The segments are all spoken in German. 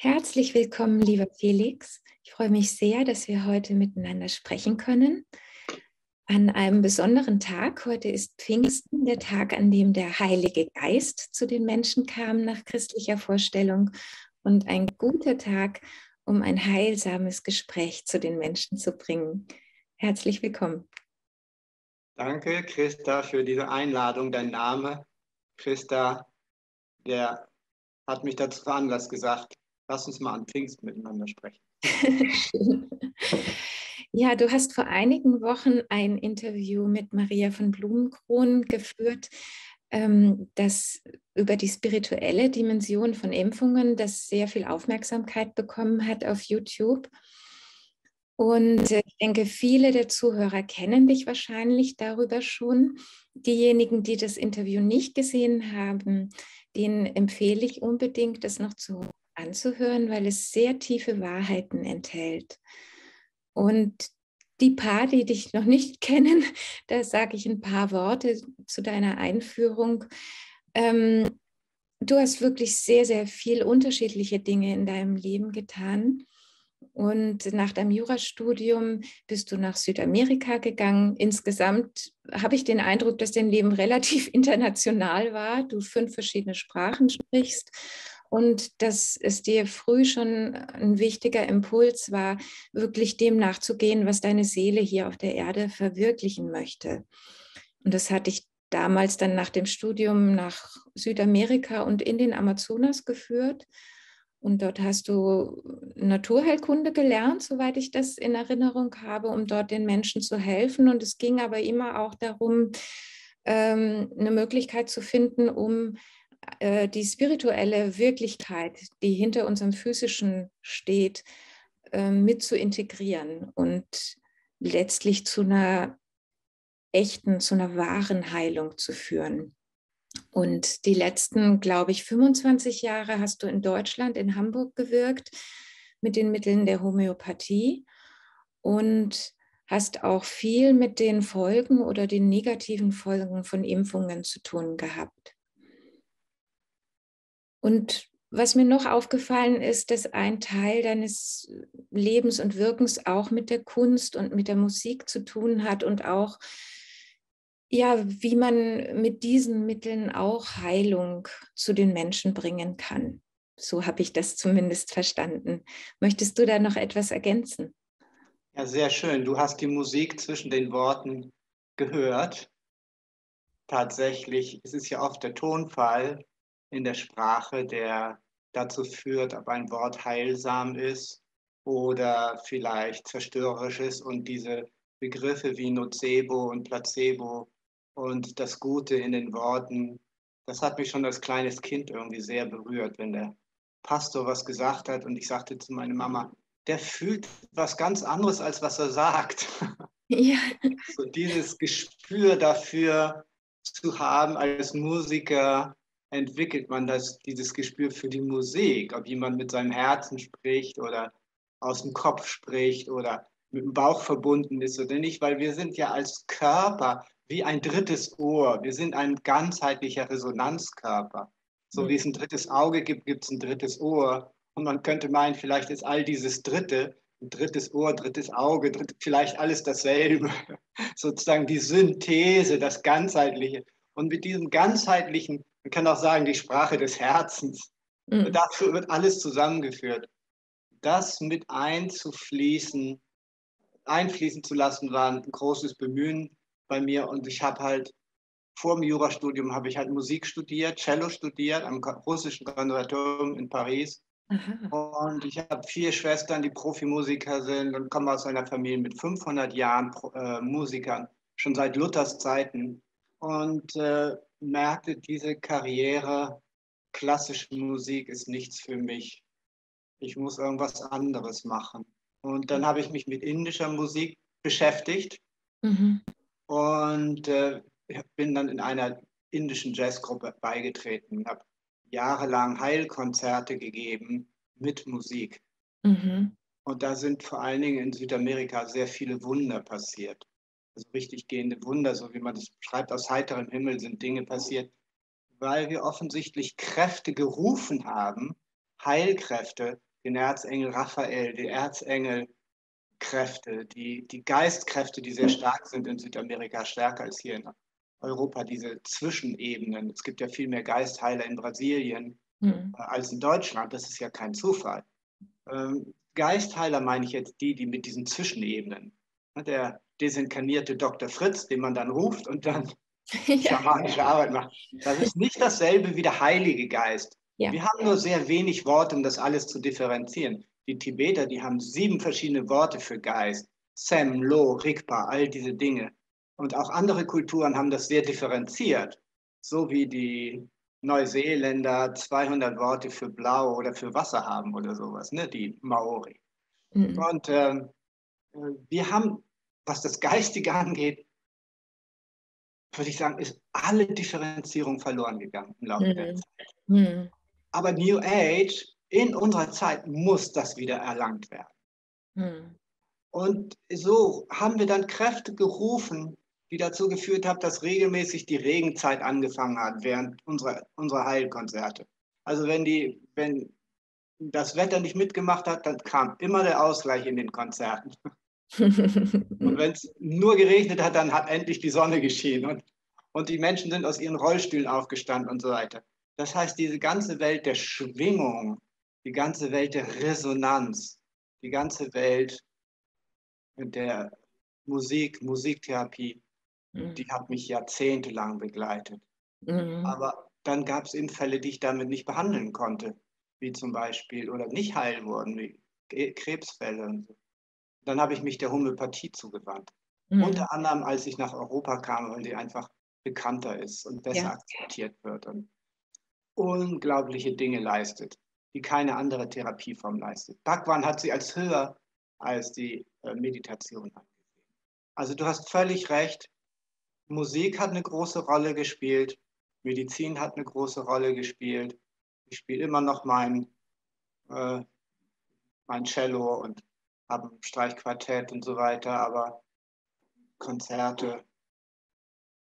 Herzlich willkommen, lieber Felix. Ich freue mich sehr, dass wir heute miteinander sprechen können. An einem besonderen Tag. Heute ist Pfingsten, der Tag, an dem der Heilige Geist zu den Menschen kam nach christlicher Vorstellung und ein guter Tag, um ein heilsames Gespräch zu den Menschen zu bringen. Herzlich willkommen. Danke, Christa, für diese Einladung. Dein Name, Christa, der hat mich dazu veranlasst gesagt, Lass uns mal an Pfingst miteinander sprechen. ja, du hast vor einigen Wochen ein Interview mit Maria von Blumenkron geführt, ähm, das über die spirituelle Dimension von Impfungen, das sehr viel Aufmerksamkeit bekommen hat auf YouTube. Und ich denke, viele der Zuhörer kennen dich wahrscheinlich darüber schon. Diejenigen, die das Interview nicht gesehen haben, denen empfehle ich unbedingt, das noch zu anzuhören, weil es sehr tiefe Wahrheiten enthält. Und die paar, die dich noch nicht kennen, da sage ich ein paar Worte zu deiner Einführung. Ähm, du hast wirklich sehr, sehr viel unterschiedliche Dinge in deinem Leben getan. Und nach deinem Jurastudium bist du nach Südamerika gegangen. Insgesamt habe ich den Eindruck, dass dein Leben relativ international war. Du fünf verschiedene Sprachen sprichst und dass es dir früh schon ein wichtiger Impuls war, wirklich dem nachzugehen, was deine Seele hier auf der Erde verwirklichen möchte. Und das hatte ich damals dann nach dem Studium nach Südamerika und in den Amazonas geführt. Und dort hast du Naturheilkunde gelernt, soweit ich das in Erinnerung habe, um dort den Menschen zu helfen. Und es ging aber immer auch darum, ähm, eine Möglichkeit zu finden, um äh, die spirituelle Wirklichkeit, die hinter unserem physischen steht, äh, mit zu integrieren und letztlich zu einer echten, zu einer wahren Heilung zu führen. Und die letzten, glaube ich, 25 Jahre hast du in Deutschland, in Hamburg gewirkt mit den Mitteln der Homöopathie und hast auch viel mit den Folgen oder den negativen Folgen von Impfungen zu tun gehabt. Und was mir noch aufgefallen ist, dass ein Teil deines Lebens und Wirkens auch mit der Kunst und mit der Musik zu tun hat und auch, ja, wie man mit diesen Mitteln auch Heilung zu den Menschen bringen kann. So habe ich das zumindest verstanden. Möchtest du da noch etwas ergänzen? Ja, sehr schön. Du hast die Musik zwischen den Worten gehört. Tatsächlich, es ist ja oft der Tonfall, in der Sprache, der dazu führt, ob ein Wort heilsam ist oder vielleicht zerstörerisch ist. Und diese Begriffe wie Nocebo und Placebo und das Gute in den Worten, das hat mich schon als kleines Kind irgendwie sehr berührt, wenn der Pastor was gesagt hat und ich sagte zu meiner Mama, der fühlt was ganz anderes, als was er sagt. Ja. So dieses Gespür dafür zu haben als Musiker, entwickelt man das, dieses Gespür für die Musik, ob jemand mit seinem Herzen spricht oder aus dem Kopf spricht oder mit dem Bauch verbunden ist oder nicht, weil wir sind ja als Körper wie ein drittes Ohr. Wir sind ein ganzheitlicher Resonanzkörper. So mhm. wie es ein drittes Auge gibt, gibt es ein drittes Ohr. Und man könnte meinen, vielleicht ist all dieses Dritte, ein drittes Ohr, drittes Auge, dritt, vielleicht alles dasselbe. Sozusagen die Synthese, das Ganzheitliche. Und mit diesem ganzheitlichen man kann auch sagen, die Sprache des Herzens. Mhm. Dafür wird alles zusammengeführt. Das mit einzufließen, einfließen zu lassen, war ein großes Bemühen bei mir. Und ich habe halt vor dem Jurastudium habe ich halt Musik studiert, Cello studiert am russischen Konservatorium in Paris. Aha. Und ich habe vier Schwestern, die Profimusiker sind und komme aus einer Familie mit 500 Jahren äh, Musikern, schon seit Luthers Zeiten. Und äh, merkte, diese Karriere, klassische Musik ist nichts für mich. Ich muss irgendwas anderes machen. Und dann habe ich mich mit indischer Musik beschäftigt mhm. und äh, bin dann in einer indischen Jazzgruppe beigetreten, habe jahrelang Heilkonzerte gegeben mit Musik. Mhm. Und da sind vor allen Dingen in Südamerika sehr viele Wunder passiert also richtig gehende Wunder, so wie man das beschreibt, aus heiterem Himmel sind Dinge passiert, weil wir offensichtlich Kräfte gerufen haben, Heilkräfte, den Erzengel Raphael, die Erzengelkräfte, die, die Geistkräfte, die sehr stark sind in Südamerika, stärker als hier in Europa, diese Zwischenebenen. Es gibt ja viel mehr Geistheiler in Brasilien mhm. als in Deutschland. Das ist ja kein Zufall. Ähm, Geistheiler meine ich jetzt die, die mit diesen Zwischenebenen. Der desinkarnierte Dr. Fritz, den man dann ruft und dann ja. schamanische Arbeit macht. Das ist nicht dasselbe wie der Heilige Geist. Ja. Wir haben nur sehr wenig Worte, um das alles zu differenzieren. Die Tibeter, die haben sieben verschiedene Worte für Geist. Sem, Lo, Rigpa, all diese Dinge. Und auch andere Kulturen haben das sehr differenziert. So wie die Neuseeländer 200 Worte für Blau oder für Wasser haben oder sowas, ne? die Maori. Mhm. Und äh, wir haben, was das Geistige angeht, würde ich sagen, ist alle Differenzierung verloren gegangen im Laufe mhm. der Zeit. Mhm. Aber New Age in unserer Zeit muss das wieder erlangt werden. Mhm. Und so haben wir dann Kräfte gerufen, die dazu geführt hat, dass regelmäßig die Regenzeit angefangen hat während unserer, unserer Heilkonzerte. Also wenn, die, wenn das Wetter nicht mitgemacht hat, dann kam immer der Ausgleich in den Konzerten. Und wenn es nur geregnet hat, dann hat endlich die Sonne geschienen und, und die Menschen sind aus ihren Rollstühlen aufgestanden und so weiter. Das heißt, diese ganze Welt der Schwingung, die ganze Welt der Resonanz, die ganze Welt der Musik, Musiktherapie, Mhm. Die hat mich jahrzehntelang begleitet. Mhm. Aber dann gab es eben Fälle, die ich damit nicht behandeln konnte, wie zum Beispiel, oder nicht heil wurden, wie Krebsfälle und so. Dann habe ich mich der Homöopathie zugewandt. Mhm. Unter anderem, als ich nach Europa kam, weil die einfach bekannter ist und besser ja. akzeptiert wird und unglaubliche Dinge leistet, die keine andere Therapieform leistet. Bhagwan hat sie als höher als die äh, Meditation angesehen. Also du hast völlig recht, Musik hat eine große Rolle gespielt, Medizin hat eine große Rolle gespielt. Ich spiele immer noch mein, äh, mein Cello und habe ein Streichquartett und so weiter, aber Konzerte,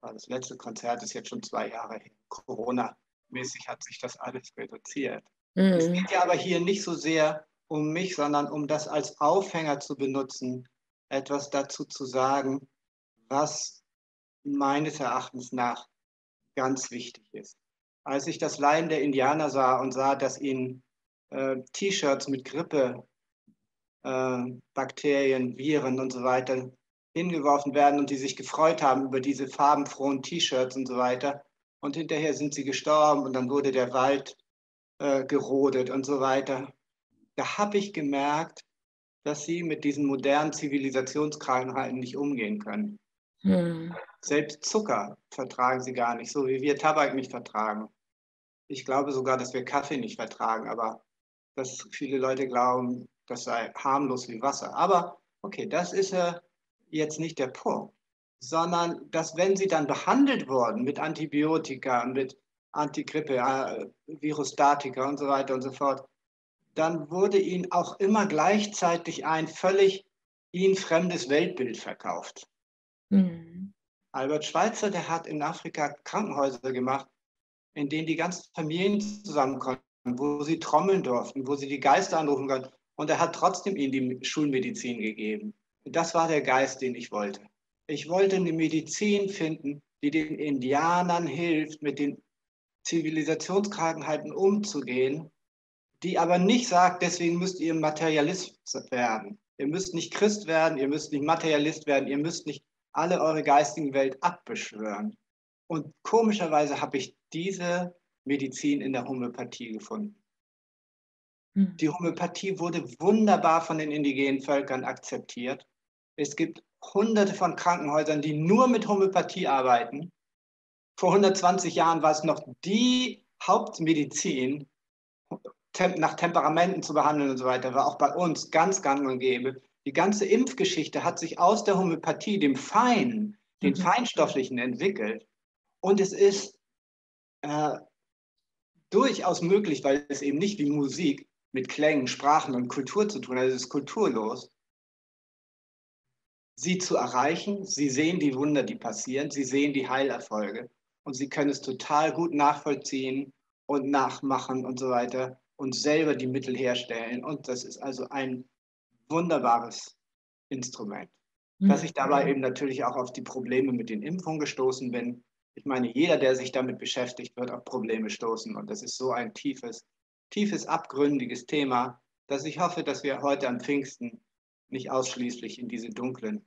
das letzte Konzert ist jetzt schon zwei Jahre her. Corona-mäßig hat sich das alles reduziert. Mhm. Es geht ja aber hier nicht so sehr um mich, sondern um das als Aufhänger zu benutzen, etwas dazu zu sagen, was meines Erachtens nach ganz wichtig ist. Als ich das Leiden der Indianer sah und sah, dass ihnen äh, T-Shirts mit Grippe, äh, Bakterien, Viren und so weiter hingeworfen werden und die sich gefreut haben über diese farbenfrohen T-Shirts und so weiter. Und hinterher sind sie gestorben und dann wurde der Wald äh, gerodet und so weiter. Da habe ich gemerkt, dass sie mit diesen modernen Zivilisationskrankheiten nicht umgehen können. Hm. Selbst Zucker vertragen sie gar nicht, so wie wir Tabak nicht vertragen. Ich glaube sogar, dass wir Kaffee nicht vertragen, aber dass viele Leute glauben, das sei harmlos wie Wasser. Aber okay, das ist ja jetzt nicht der Punkt, sondern dass wenn sie dann behandelt wurden mit Antibiotika, mit Antigrippe, äh, Virustatika und so weiter und so fort, dann wurde ihnen auch immer gleichzeitig ein völlig ihnen fremdes Weltbild verkauft. Mhm. Albert Schweitzer, der hat in Afrika Krankenhäuser gemacht, in denen die ganzen Familien zusammenkommen, wo sie trommeln durften, wo sie die Geister anrufen konnten. Und er hat trotzdem ihnen die Schulmedizin gegeben. Das war der Geist, den ich wollte. Ich wollte eine Medizin finden, die den Indianern hilft, mit den Zivilisationskrankheiten umzugehen, die aber nicht sagt, deswegen müsst ihr Materialist werden. Ihr müsst nicht Christ werden, ihr müsst nicht Materialist werden, ihr müsst nicht alle eure geistigen Welt abbeschwören. Und komischerweise habe ich diese Medizin in der Homöopathie gefunden. Hm. Die Homöopathie wurde wunderbar von den indigenen Völkern akzeptiert. Es gibt hunderte von Krankenhäusern, die nur mit Homöopathie arbeiten. Vor 120 Jahren war es noch die Hauptmedizin, nach Temperamenten zu behandeln und so weiter, war auch bei uns ganz gang und gäbe. Die ganze Impfgeschichte hat sich aus der Homöopathie, dem Feinen, den mhm. Feinstofflichen entwickelt. Und es ist äh, durchaus möglich, weil es eben nicht wie Musik mit Klängen, Sprachen und Kultur zu tun hat, es ist kulturlos, sie zu erreichen. Sie sehen die Wunder, die passieren, sie sehen die Heilerfolge und sie können es total gut nachvollziehen und nachmachen und so weiter. und selber die Mittel herstellen. Und das ist also ein wunderbares Instrument. Dass ich dabei mhm. eben natürlich auch auf die Probleme mit den Impfungen gestoßen bin. Ich meine, jeder, der sich damit beschäftigt, wird auf Probleme stoßen. Und das ist so ein tiefes, tiefes, abgründiges Thema, dass ich hoffe, dass wir heute am Pfingsten nicht ausschließlich in diese dunklen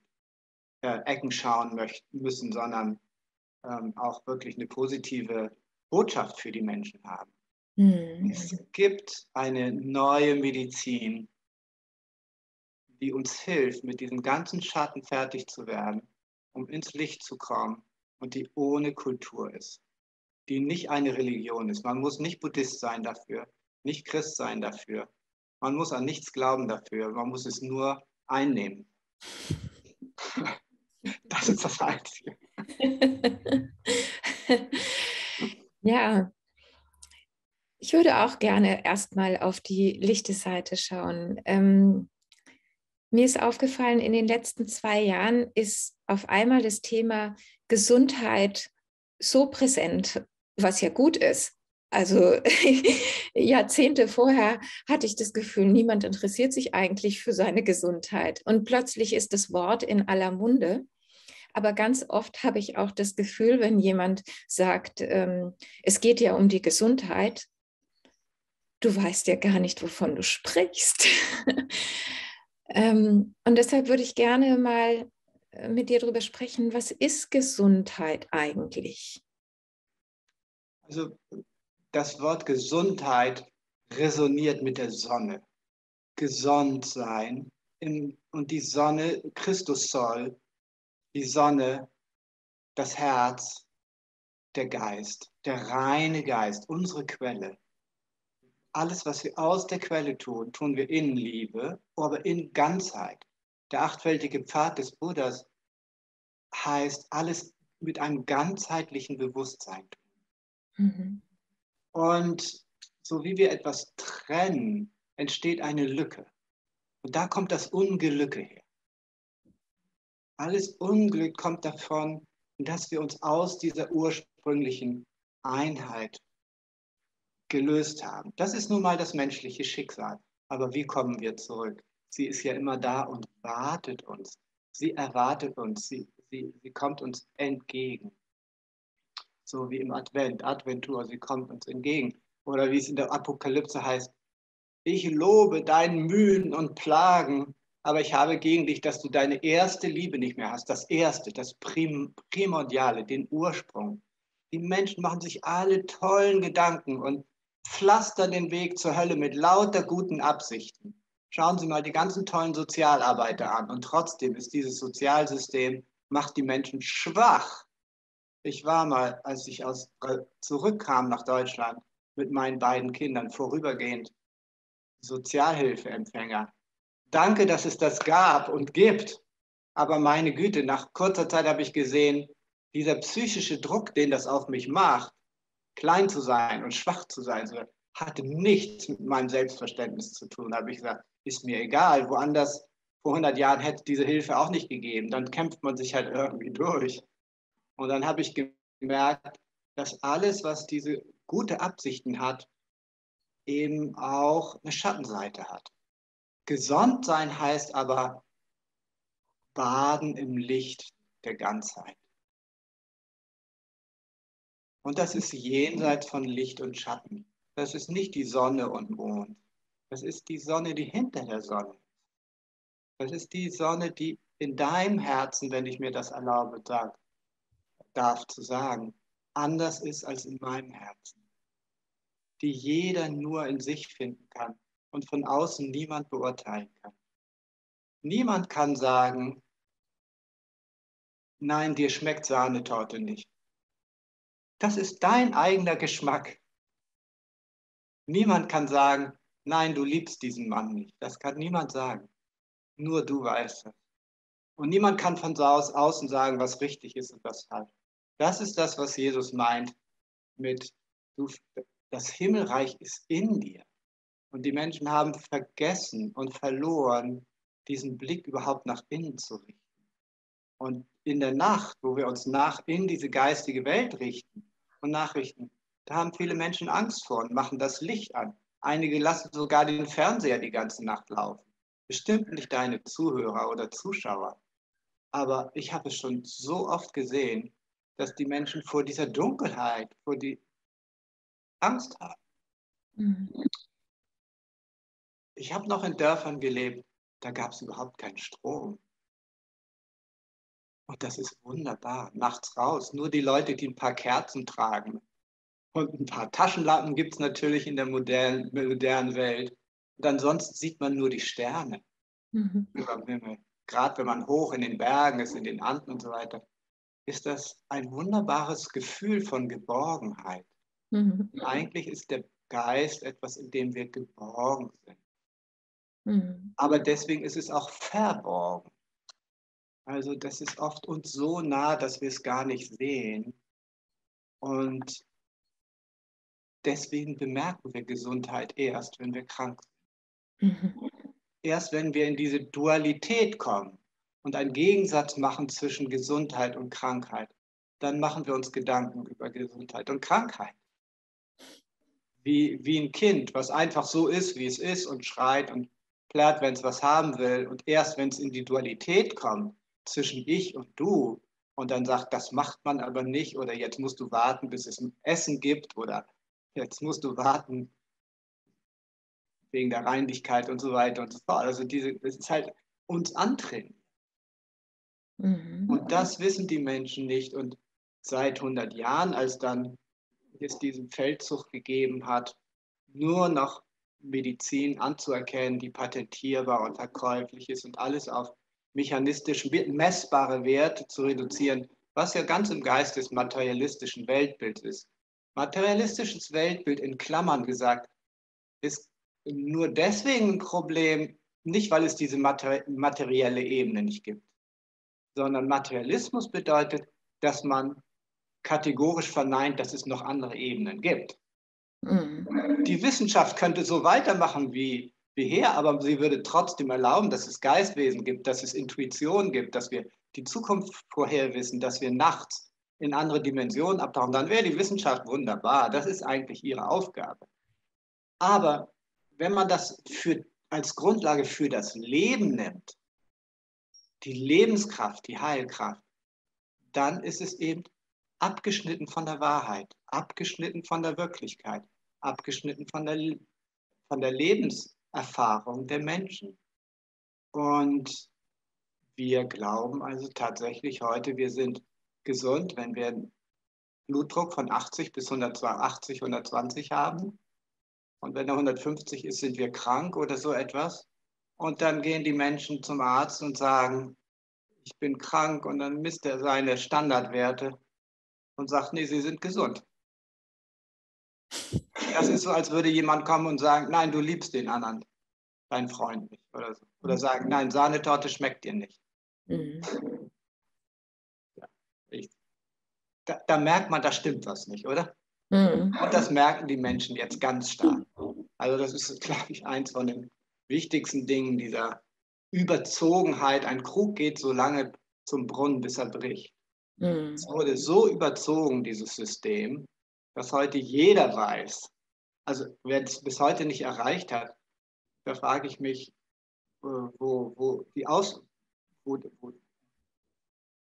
äh, Ecken schauen möchten, müssen, sondern ähm, auch wirklich eine positive Botschaft für die Menschen haben. Mhm. Es gibt eine neue Medizin, die uns hilft, mit diesem ganzen Schatten fertig zu werden, um ins Licht zu kommen und die ohne Kultur ist, die nicht eine Religion ist. Man muss nicht Buddhist sein dafür, nicht Christ sein dafür. Man muss an nichts glauben dafür, man muss es nur einnehmen. Das ist das Einzige. ja, ich würde auch gerne erstmal auf die lichte Seite schauen. Ähm, mir ist aufgefallen, in den letzten zwei Jahren ist auf einmal das Thema Gesundheit so präsent, was ja gut ist. Also Jahrzehnte vorher hatte ich das Gefühl, niemand interessiert sich eigentlich für seine Gesundheit. Und plötzlich ist das Wort in aller Munde. Aber ganz oft habe ich auch das Gefühl, wenn jemand sagt, ähm, es geht ja um die Gesundheit, du weißt ja gar nicht, wovon du sprichst. Ähm, und deshalb würde ich gerne mal äh, mit dir darüber sprechen, was ist Gesundheit eigentlich? Also das Wort Gesundheit resoniert mit der Sonne. Gesund sein. Und die Sonne, Christus soll, die Sonne, das Herz, der Geist, der reine Geist, unsere Quelle alles, was wir aus der Quelle tun, tun wir in Liebe, aber in Ganzheit. Der achtfältige Pfad des Buddhas heißt, alles mit einem ganzheitlichen Bewusstsein tun. Mhm. Und so wie wir etwas trennen, entsteht eine Lücke. Und da kommt das Ungelücke her. Alles Unglück kommt davon, dass wir uns aus dieser ursprünglichen Einheit gelöst haben. Das ist nun mal das menschliche Schicksal. Aber wie kommen wir zurück? Sie ist ja immer da und wartet uns. Sie erwartet uns. Sie, sie, sie kommt uns entgegen. So wie im Advent, Adventur, sie kommt uns entgegen. Oder wie es in der Apokalypse heißt, ich lobe deinen Mühen und Plagen, aber ich habe gegen dich, dass du deine erste Liebe nicht mehr hast. Das Erste, das Prim Primordiale, den Ursprung. Die Menschen machen sich alle tollen Gedanken und pflastern den Weg zur Hölle mit lauter guten Absichten. Schauen Sie mal die ganzen tollen Sozialarbeiter an und trotzdem ist dieses Sozialsystem, macht die Menschen schwach. Ich war mal, als ich aus, zurückkam nach Deutschland mit meinen beiden Kindern, vorübergehend Sozialhilfeempfänger. Danke, dass es das gab und gibt. Aber meine Güte, nach kurzer Zeit habe ich gesehen, dieser psychische Druck, den das auf mich macht, klein zu sein und schwach zu sein, hatte nichts mit meinem Selbstverständnis zu tun. Da habe ich gesagt, ist mir egal. Woanders vor 100 Jahren hätte diese Hilfe auch nicht gegeben. Dann kämpft man sich halt irgendwie durch. Und dann habe ich gemerkt, dass alles, was diese gute Absichten hat, eben auch eine Schattenseite hat. Gesund sein heißt aber baden im Licht der Ganzheit. Und das ist jenseits von Licht und Schatten. Das ist nicht die Sonne und Mond. Das ist die Sonne, die hinter der Sonne ist. Das ist die Sonne, die in deinem Herzen, wenn ich mir das erlaube, sag, darf zu sagen, anders ist als in meinem Herzen. Die jeder nur in sich finden kann und von außen niemand beurteilen kann. Niemand kann sagen, nein, dir schmeckt Sahnetorte nicht. Das ist dein eigener Geschmack. Niemand kann sagen, nein, du liebst diesen Mann nicht. Das kann niemand sagen. Nur du weißt es. Und niemand kann von außen sagen, was richtig ist und was falsch. Das ist das, was Jesus meint mit, du, das Himmelreich ist in dir. Und die Menschen haben vergessen und verloren, diesen Blick überhaupt nach innen zu richten. Und in der Nacht, wo wir uns nach in diese geistige Welt richten, und Nachrichten. Da haben viele Menschen Angst vor und machen das Licht an. Einige lassen sogar den Fernseher die ganze Nacht laufen. Bestimmt nicht deine Zuhörer oder Zuschauer. Aber ich habe es schon so oft gesehen, dass die Menschen vor dieser Dunkelheit, vor die Angst haben. Mhm. Ich habe noch in Dörfern gelebt, da gab es überhaupt keinen Strom. Und das ist wunderbar. Nachts raus. Nur die Leute, die ein paar Kerzen tragen. Und ein paar Taschenlampen gibt es natürlich in der modernen, modernen Welt. Und ansonsten sieht man nur die Sterne mhm. über dem Himmel. Gerade wenn man hoch in den Bergen ist, in den Anden und so weiter, ist das ein wunderbares Gefühl von Geborgenheit. Mhm. Eigentlich ist der Geist etwas, in dem wir geborgen sind. Mhm. Aber deswegen ist es auch verborgen. Also das ist oft uns so nah, dass wir es gar nicht sehen. Und deswegen bemerken wir Gesundheit erst, wenn wir krank sind. Mhm. Erst wenn wir in diese Dualität kommen und einen Gegensatz machen zwischen Gesundheit und Krankheit, dann machen wir uns Gedanken über Gesundheit und Krankheit. Wie, wie ein Kind, was einfach so ist, wie es ist und schreit und plärt, wenn es was haben will. Und erst wenn es in die Dualität kommt, zwischen ich und du und dann sagt, das macht man aber nicht oder jetzt musst du warten, bis es Essen gibt oder jetzt musst du warten wegen der Reinlichkeit und so weiter und so fort. Also diese, das ist halt uns antrainieren. Mhm. Und das wissen die Menschen nicht. Und seit 100 Jahren, als dann es diesen Feldzug gegeben hat, nur noch Medizin anzuerkennen, die patentierbar und verkäuflich ist und alles auf mechanistisch messbare Werte zu reduzieren, was ja ganz im Geist des materialistischen Weltbilds ist. Materialistisches Weltbild in Klammern gesagt ist nur deswegen ein Problem, nicht weil es diese materielle Ebene nicht gibt, sondern Materialismus bedeutet, dass man kategorisch verneint, dass es noch andere Ebenen gibt. Mhm. Die Wissenschaft könnte so weitermachen wie wie her, aber sie würde trotzdem erlauben, dass es Geistwesen gibt, dass es Intuition gibt, dass wir die Zukunft vorher wissen, dass wir nachts in andere Dimensionen abtauchen. Dann wäre die Wissenschaft wunderbar. Das ist eigentlich ihre Aufgabe. Aber wenn man das für, als Grundlage für das Leben nimmt, die Lebenskraft, die Heilkraft, dann ist es eben abgeschnitten von der Wahrheit, abgeschnitten von der Wirklichkeit, abgeschnitten von der, von der Lebens, Erfahrung der Menschen. Und wir glauben also tatsächlich heute, wir sind gesund, wenn wir einen Blutdruck von 80 bis 180, 120 haben. Und wenn er 150 ist, sind wir krank oder so etwas. Und dann gehen die Menschen zum Arzt und sagen, ich bin krank und dann misst er seine Standardwerte und sagt, nee, Sie sind gesund. Das ist so, als würde jemand kommen und sagen, nein, du liebst den anderen, deinen Freund nicht oder so. Oder sagen, nein, Sahnetorte schmeckt dir nicht. Mhm. Ja, ich, da, da, merkt man, da stimmt was nicht, oder? Mhm. Und das merken die Menschen jetzt ganz stark. Also das ist, glaube ich, eins von den wichtigsten Dingen dieser Überzogenheit. Ein Krug geht so lange zum Brunnen, bis er bricht. Mhm. Es wurde so überzogen, dieses System, dass heute jeder weiß, also wer es bis heute nicht erreicht hat, da frage ich mich, äh, wo, wo die Aus... Wo, wo,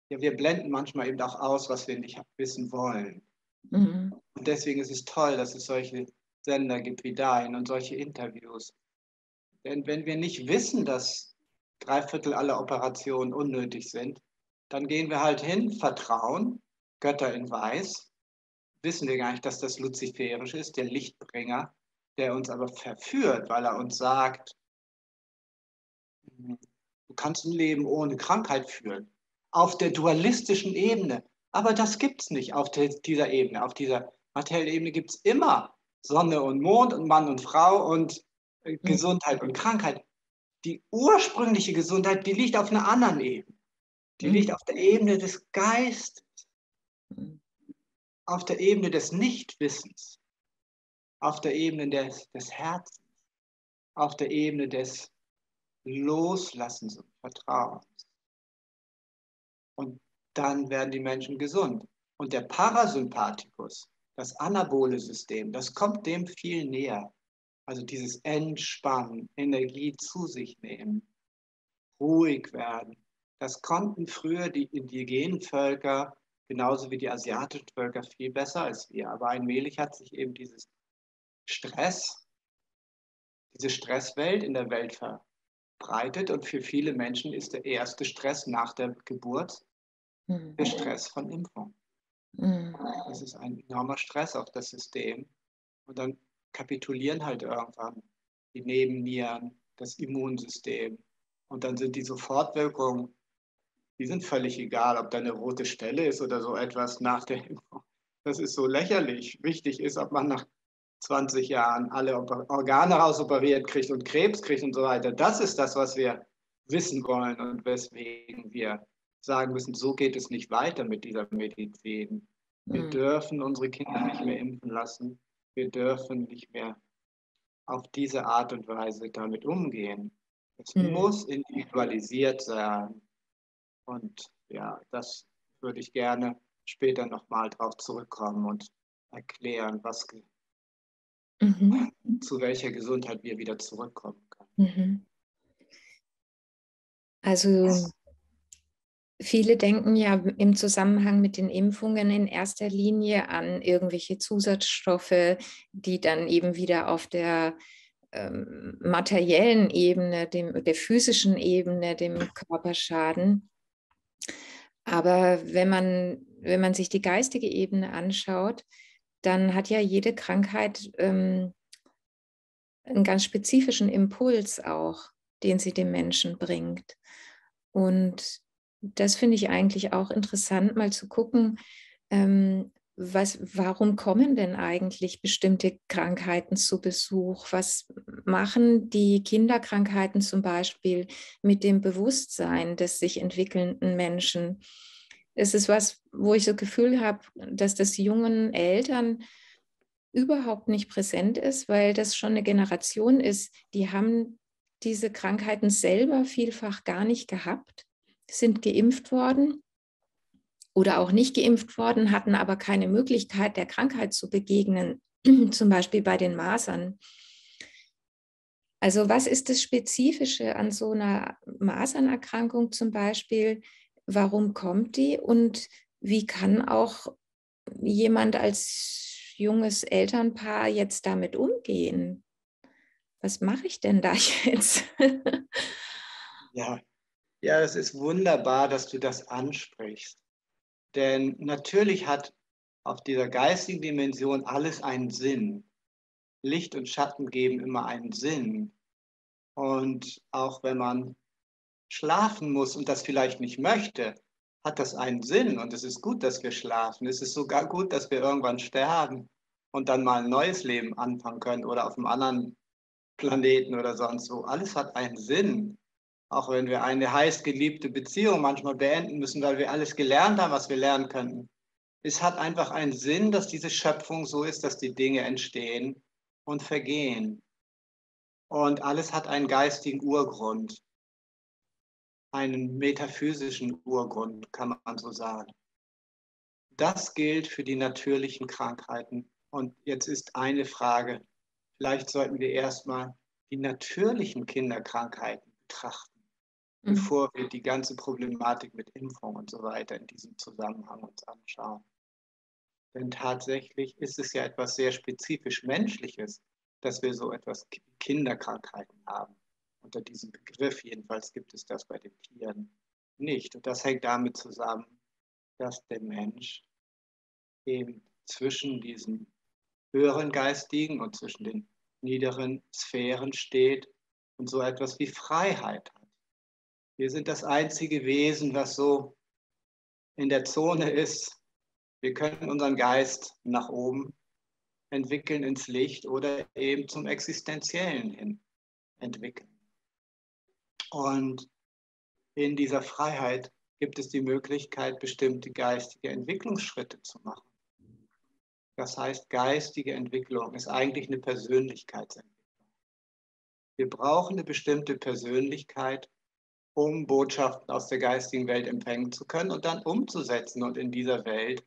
ja, wir blenden manchmal eben auch aus, was wir nicht wissen wollen. Mhm. Und deswegen ist es toll, dass es solche Sender gibt wie dahin und solche Interviews. Denn wenn wir nicht wissen, dass drei Viertel aller Operationen unnötig sind, dann gehen wir halt hin, vertrauen, Götter in Weiß, wissen wir gar nicht, dass das luziferisch ist, der Lichtbringer, der uns aber verführt, weil er uns sagt, du kannst ein Leben ohne Krankheit führen, auf der dualistischen Ebene. Aber das gibt es nicht auf dieser Ebene. Auf dieser materiellen Ebene gibt es immer Sonne und Mond und Mann und Frau und. Gesundheit und Krankheit. Die ursprüngliche Gesundheit, die liegt auf einer anderen Ebene. Die mhm. liegt auf der Ebene des Geistes, mhm. auf der Ebene des Nichtwissens, auf der Ebene des, des Herzens, auf der Ebene des Loslassens und Vertrauens. Und dann werden die Menschen gesund. Und der Parasympathikus, das anabole System, das kommt dem viel näher. Also dieses Entspannen, Energie zu sich nehmen, ruhig werden. Das konnten früher die indigenen Völker genauso wie die asiatischen Völker viel besser als wir. Aber allmählich hat sich eben dieses Stress, diese Stresswelt in der Welt verbreitet und für viele Menschen ist der erste Stress nach der Geburt mhm. der Stress von Impfung. Mhm. Das ist ein enormer Stress auf das System. Und dann kapitulieren halt irgendwann die Nebennieren, das Immunsystem. Und dann sind die Sofortwirkungen, die sind völlig egal, ob da eine rote Stelle ist oder so etwas nach der Impfung. Das ist so lächerlich. Wichtig ist, ob man nach 20 Jahren alle Organe rausoperiert kriegt und Krebs kriegt und so weiter. Das ist das, was wir wissen wollen und weswegen wir sagen müssen, so geht es nicht weiter mit dieser Medizin. Wir mhm. dürfen unsere Kinder nicht mehr impfen lassen. Wir dürfen nicht mehr auf diese Art und Weise damit umgehen. Es mhm. muss individualisiert sein. Und ja, das würde ich gerne später nochmal darauf zurückkommen und erklären, was mhm. zu welcher Gesundheit wir wieder zurückkommen können. Mhm. Also Viele denken ja im Zusammenhang mit den Impfungen in erster Linie an irgendwelche Zusatzstoffe, die dann eben wieder auf der ähm, materiellen Ebene, dem, der physischen Ebene, dem Körper schaden. Aber wenn man, wenn man sich die geistige Ebene anschaut, dann hat ja jede Krankheit ähm, einen ganz spezifischen Impuls auch, den sie dem Menschen bringt. Und das finde ich eigentlich auch interessant, mal zu gucken, ähm, was, warum kommen denn eigentlich bestimmte Krankheiten zu Besuch? Was machen die Kinderkrankheiten zum Beispiel mit dem Bewusstsein des sich entwickelnden Menschen? Es ist was, wo ich so Gefühl habe, dass das jungen Eltern überhaupt nicht präsent ist, weil das schon eine Generation ist, die haben diese Krankheiten selber vielfach gar nicht gehabt sind geimpft worden oder auch nicht geimpft worden, hatten aber keine Möglichkeit, der Krankheit zu begegnen, zum Beispiel bei den Masern. Also was ist das Spezifische an so einer Masernerkrankung zum Beispiel? Warum kommt die und wie kann auch jemand als junges Elternpaar jetzt damit umgehen? Was mache ich denn da jetzt? ja, ja, es ist wunderbar, dass du das ansprichst. Denn natürlich hat auf dieser geistigen Dimension alles einen Sinn. Licht und Schatten geben immer einen Sinn. Und auch wenn man schlafen muss und das vielleicht nicht möchte, hat das einen Sinn. Und es ist gut, dass wir schlafen. Es ist sogar gut, dass wir irgendwann sterben und dann mal ein neues Leben anfangen können oder auf einem anderen Planeten oder sonst wo. Alles hat einen Sinn. Auch wenn wir eine heiß geliebte Beziehung manchmal beenden müssen, weil wir alles gelernt haben, was wir lernen könnten. Es hat einfach einen Sinn, dass diese Schöpfung so ist, dass die Dinge entstehen und vergehen. Und alles hat einen geistigen Urgrund, einen metaphysischen Urgrund, kann man so sagen. Das gilt für die natürlichen Krankheiten. Und jetzt ist eine Frage, vielleicht sollten wir erstmal die natürlichen Kinderkrankheiten betrachten. Mhm. bevor wir die ganze Problematik mit Impfung und so weiter in diesem Zusammenhang uns anschauen. Denn tatsächlich ist es ja etwas sehr spezifisch Menschliches, dass wir so etwas Kinderkrankheiten haben. Unter diesem Begriff jedenfalls gibt es das bei den Tieren nicht. Und das hängt damit zusammen, dass der Mensch eben zwischen diesen höheren Geistigen und zwischen den niederen Sphären steht und so etwas wie Freiheit hat. Wir sind das einzige Wesen, was so in der Zone ist. Wir können unseren Geist nach oben entwickeln ins Licht oder eben zum Existenziellen hin entwickeln. Und in dieser Freiheit gibt es die Möglichkeit, bestimmte geistige Entwicklungsschritte zu machen. Das heißt, geistige Entwicklung ist eigentlich eine Persönlichkeitsentwicklung. Wir brauchen eine bestimmte Persönlichkeit, um Botschaften aus der geistigen Welt empfangen zu können und dann umzusetzen und in dieser Welt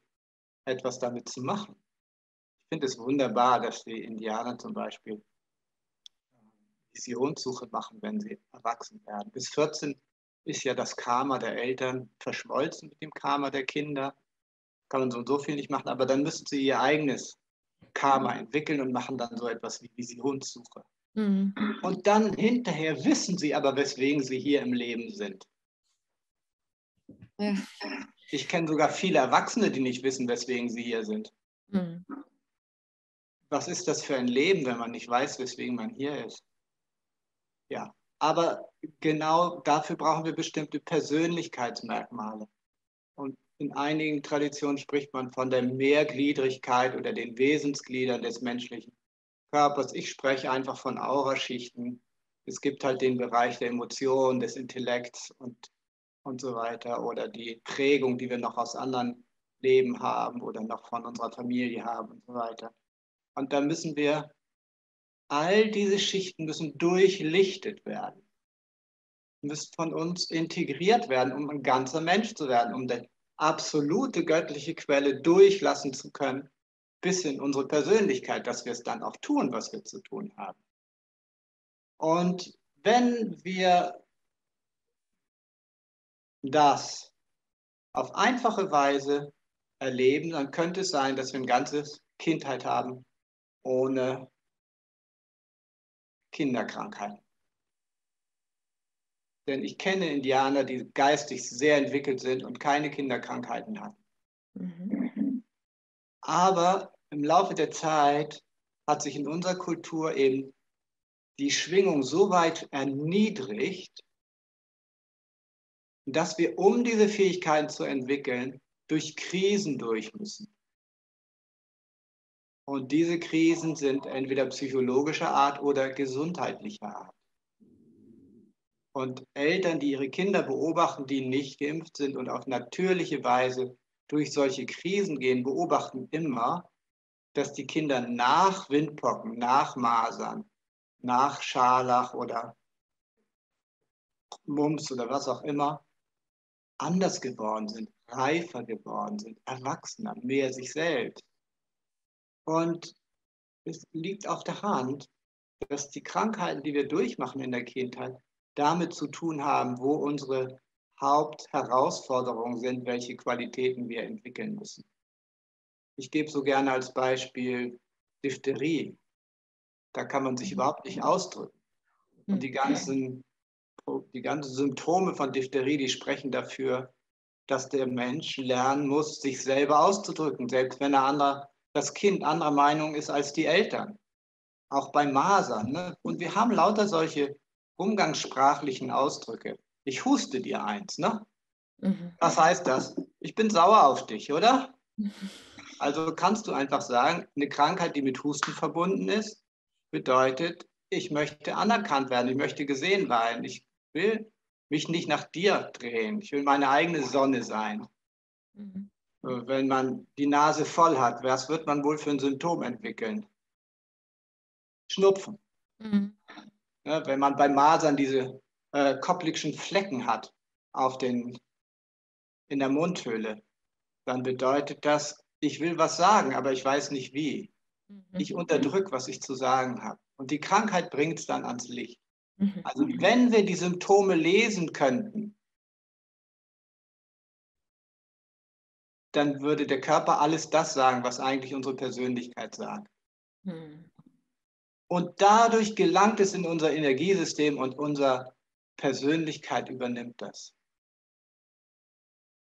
etwas damit zu machen. Ich finde es wunderbar, dass die Indianer zum Beispiel Visionssuche machen, wenn sie erwachsen werden. Bis 14 ist ja das Karma der Eltern verschmolzen mit dem Karma der Kinder. Kann man so und so viel nicht machen, aber dann müssen sie ihr eigenes Karma entwickeln und machen dann so etwas wie Visionssuche. Mhm. Und dann hinterher wissen sie aber, weswegen sie hier im Leben sind. Ja. Ich kenne sogar viele Erwachsene, die nicht wissen, weswegen sie hier sind. Mhm. Was ist das für ein Leben, wenn man nicht weiß, weswegen man hier ist? Ja, aber genau dafür brauchen wir bestimmte Persönlichkeitsmerkmale. Und in einigen Traditionen spricht man von der Mehrgliedrigkeit oder den Wesensgliedern des menschlichen Körpers. Ich spreche einfach von Auraschichten. Es gibt halt den Bereich der Emotionen, des Intellekts und, und so weiter oder die Prägung, die wir noch aus anderen Leben haben oder noch von unserer Familie haben und so weiter. Und da müssen wir, all diese Schichten müssen durchlichtet werden, müssen von uns integriert werden, um ein ganzer Mensch zu werden, um die absolute göttliche Quelle durchlassen zu können bis in unsere Persönlichkeit, dass wir es dann auch tun, was wir zu tun haben. Und wenn wir das auf einfache Weise erleben, dann könnte es sein, dass wir ein ganzes Kindheit haben ohne Kinderkrankheiten. Denn ich kenne Indianer, die geistig sehr entwickelt sind und keine Kinderkrankheiten hatten. Mhm. Aber im Laufe der Zeit hat sich in unserer Kultur eben die Schwingung so weit erniedrigt, dass wir, um diese Fähigkeiten zu entwickeln, durch Krisen durch müssen. Und diese Krisen sind entweder psychologischer Art oder gesundheitlicher Art. Und Eltern, die ihre Kinder beobachten, die nicht geimpft sind und auf natürliche Weise durch solche Krisen gehen, beobachten immer, dass die Kinder nach Windpocken, nach Masern, nach Scharlach oder Mumps oder was auch immer anders geworden sind, reifer geworden sind, erwachsener, mehr sich selbst. Und es liegt auf der Hand, dass die Krankheiten, die wir durchmachen in der Kindheit, damit zu tun haben, wo unsere Hauptherausforderungen sind, welche Qualitäten wir entwickeln müssen. Ich gebe so gerne als Beispiel Diphtherie. Da kann man sich mhm. überhaupt nicht ausdrücken. Und die mhm. ganzen, die ganzen Symptome von Diphtherie, die sprechen dafür, dass der Mensch lernen muss, sich selber auszudrücken, selbst wenn er anderer, das Kind anderer Meinung ist als die Eltern. Auch bei Masern. Ne? Und wir haben lauter solche umgangssprachlichen Ausdrücke. Ich huste dir eins, ne? Mhm. Was heißt das? Ich bin sauer auf dich, oder? Also kannst du einfach sagen, eine Krankheit, die mit Husten verbunden ist, bedeutet, ich möchte anerkannt werden, ich möchte gesehen werden, ich will mich nicht nach dir drehen, ich will meine eigene Sonne sein. Mhm. Äh, wenn man die Nase voll hat, was wird man wohl für ein Symptom entwickeln? Schnupfen. Mhm. Ja, wenn man bei Masern diese äh, Koplikschen Flecken hat auf den, in der Mundhöhle, dann bedeutet das, ich will was sagen, aber ich weiß nicht wie. Mhm. Ich unterdrücke, was ich zu sagen habe. Und die Krankheit bringt es dann ans Licht. Mhm. Also wenn wir die Symptome lesen könnten, dann würde der Körper alles das sagen, was eigentlich unsere Persönlichkeit sagt. Mhm. Und dadurch gelangt es in unser Energiesystem und unsere Persönlichkeit übernimmt das.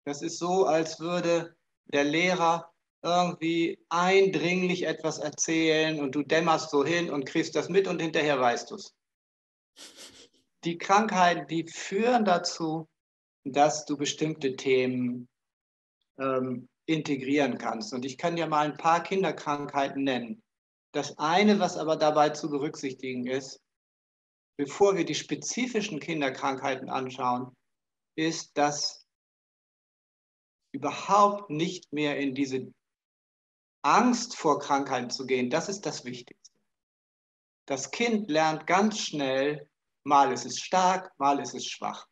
Das ist so, als würde der Lehrer irgendwie eindringlich etwas erzählen und du dämmerst so hin und kriegst das mit und hinterher weißt du es. Die Krankheiten, die führen dazu, dass du bestimmte Themen ähm, integrieren kannst. Und ich kann dir mal ein paar Kinderkrankheiten nennen. Das eine, was aber dabei zu berücksichtigen ist, bevor wir die spezifischen Kinderkrankheiten anschauen, ist, dass überhaupt nicht mehr in diese Angst vor Krankheiten zu gehen, das ist das Wichtigste. Das Kind lernt ganz schnell, mal ist es stark, mal ist es schwach.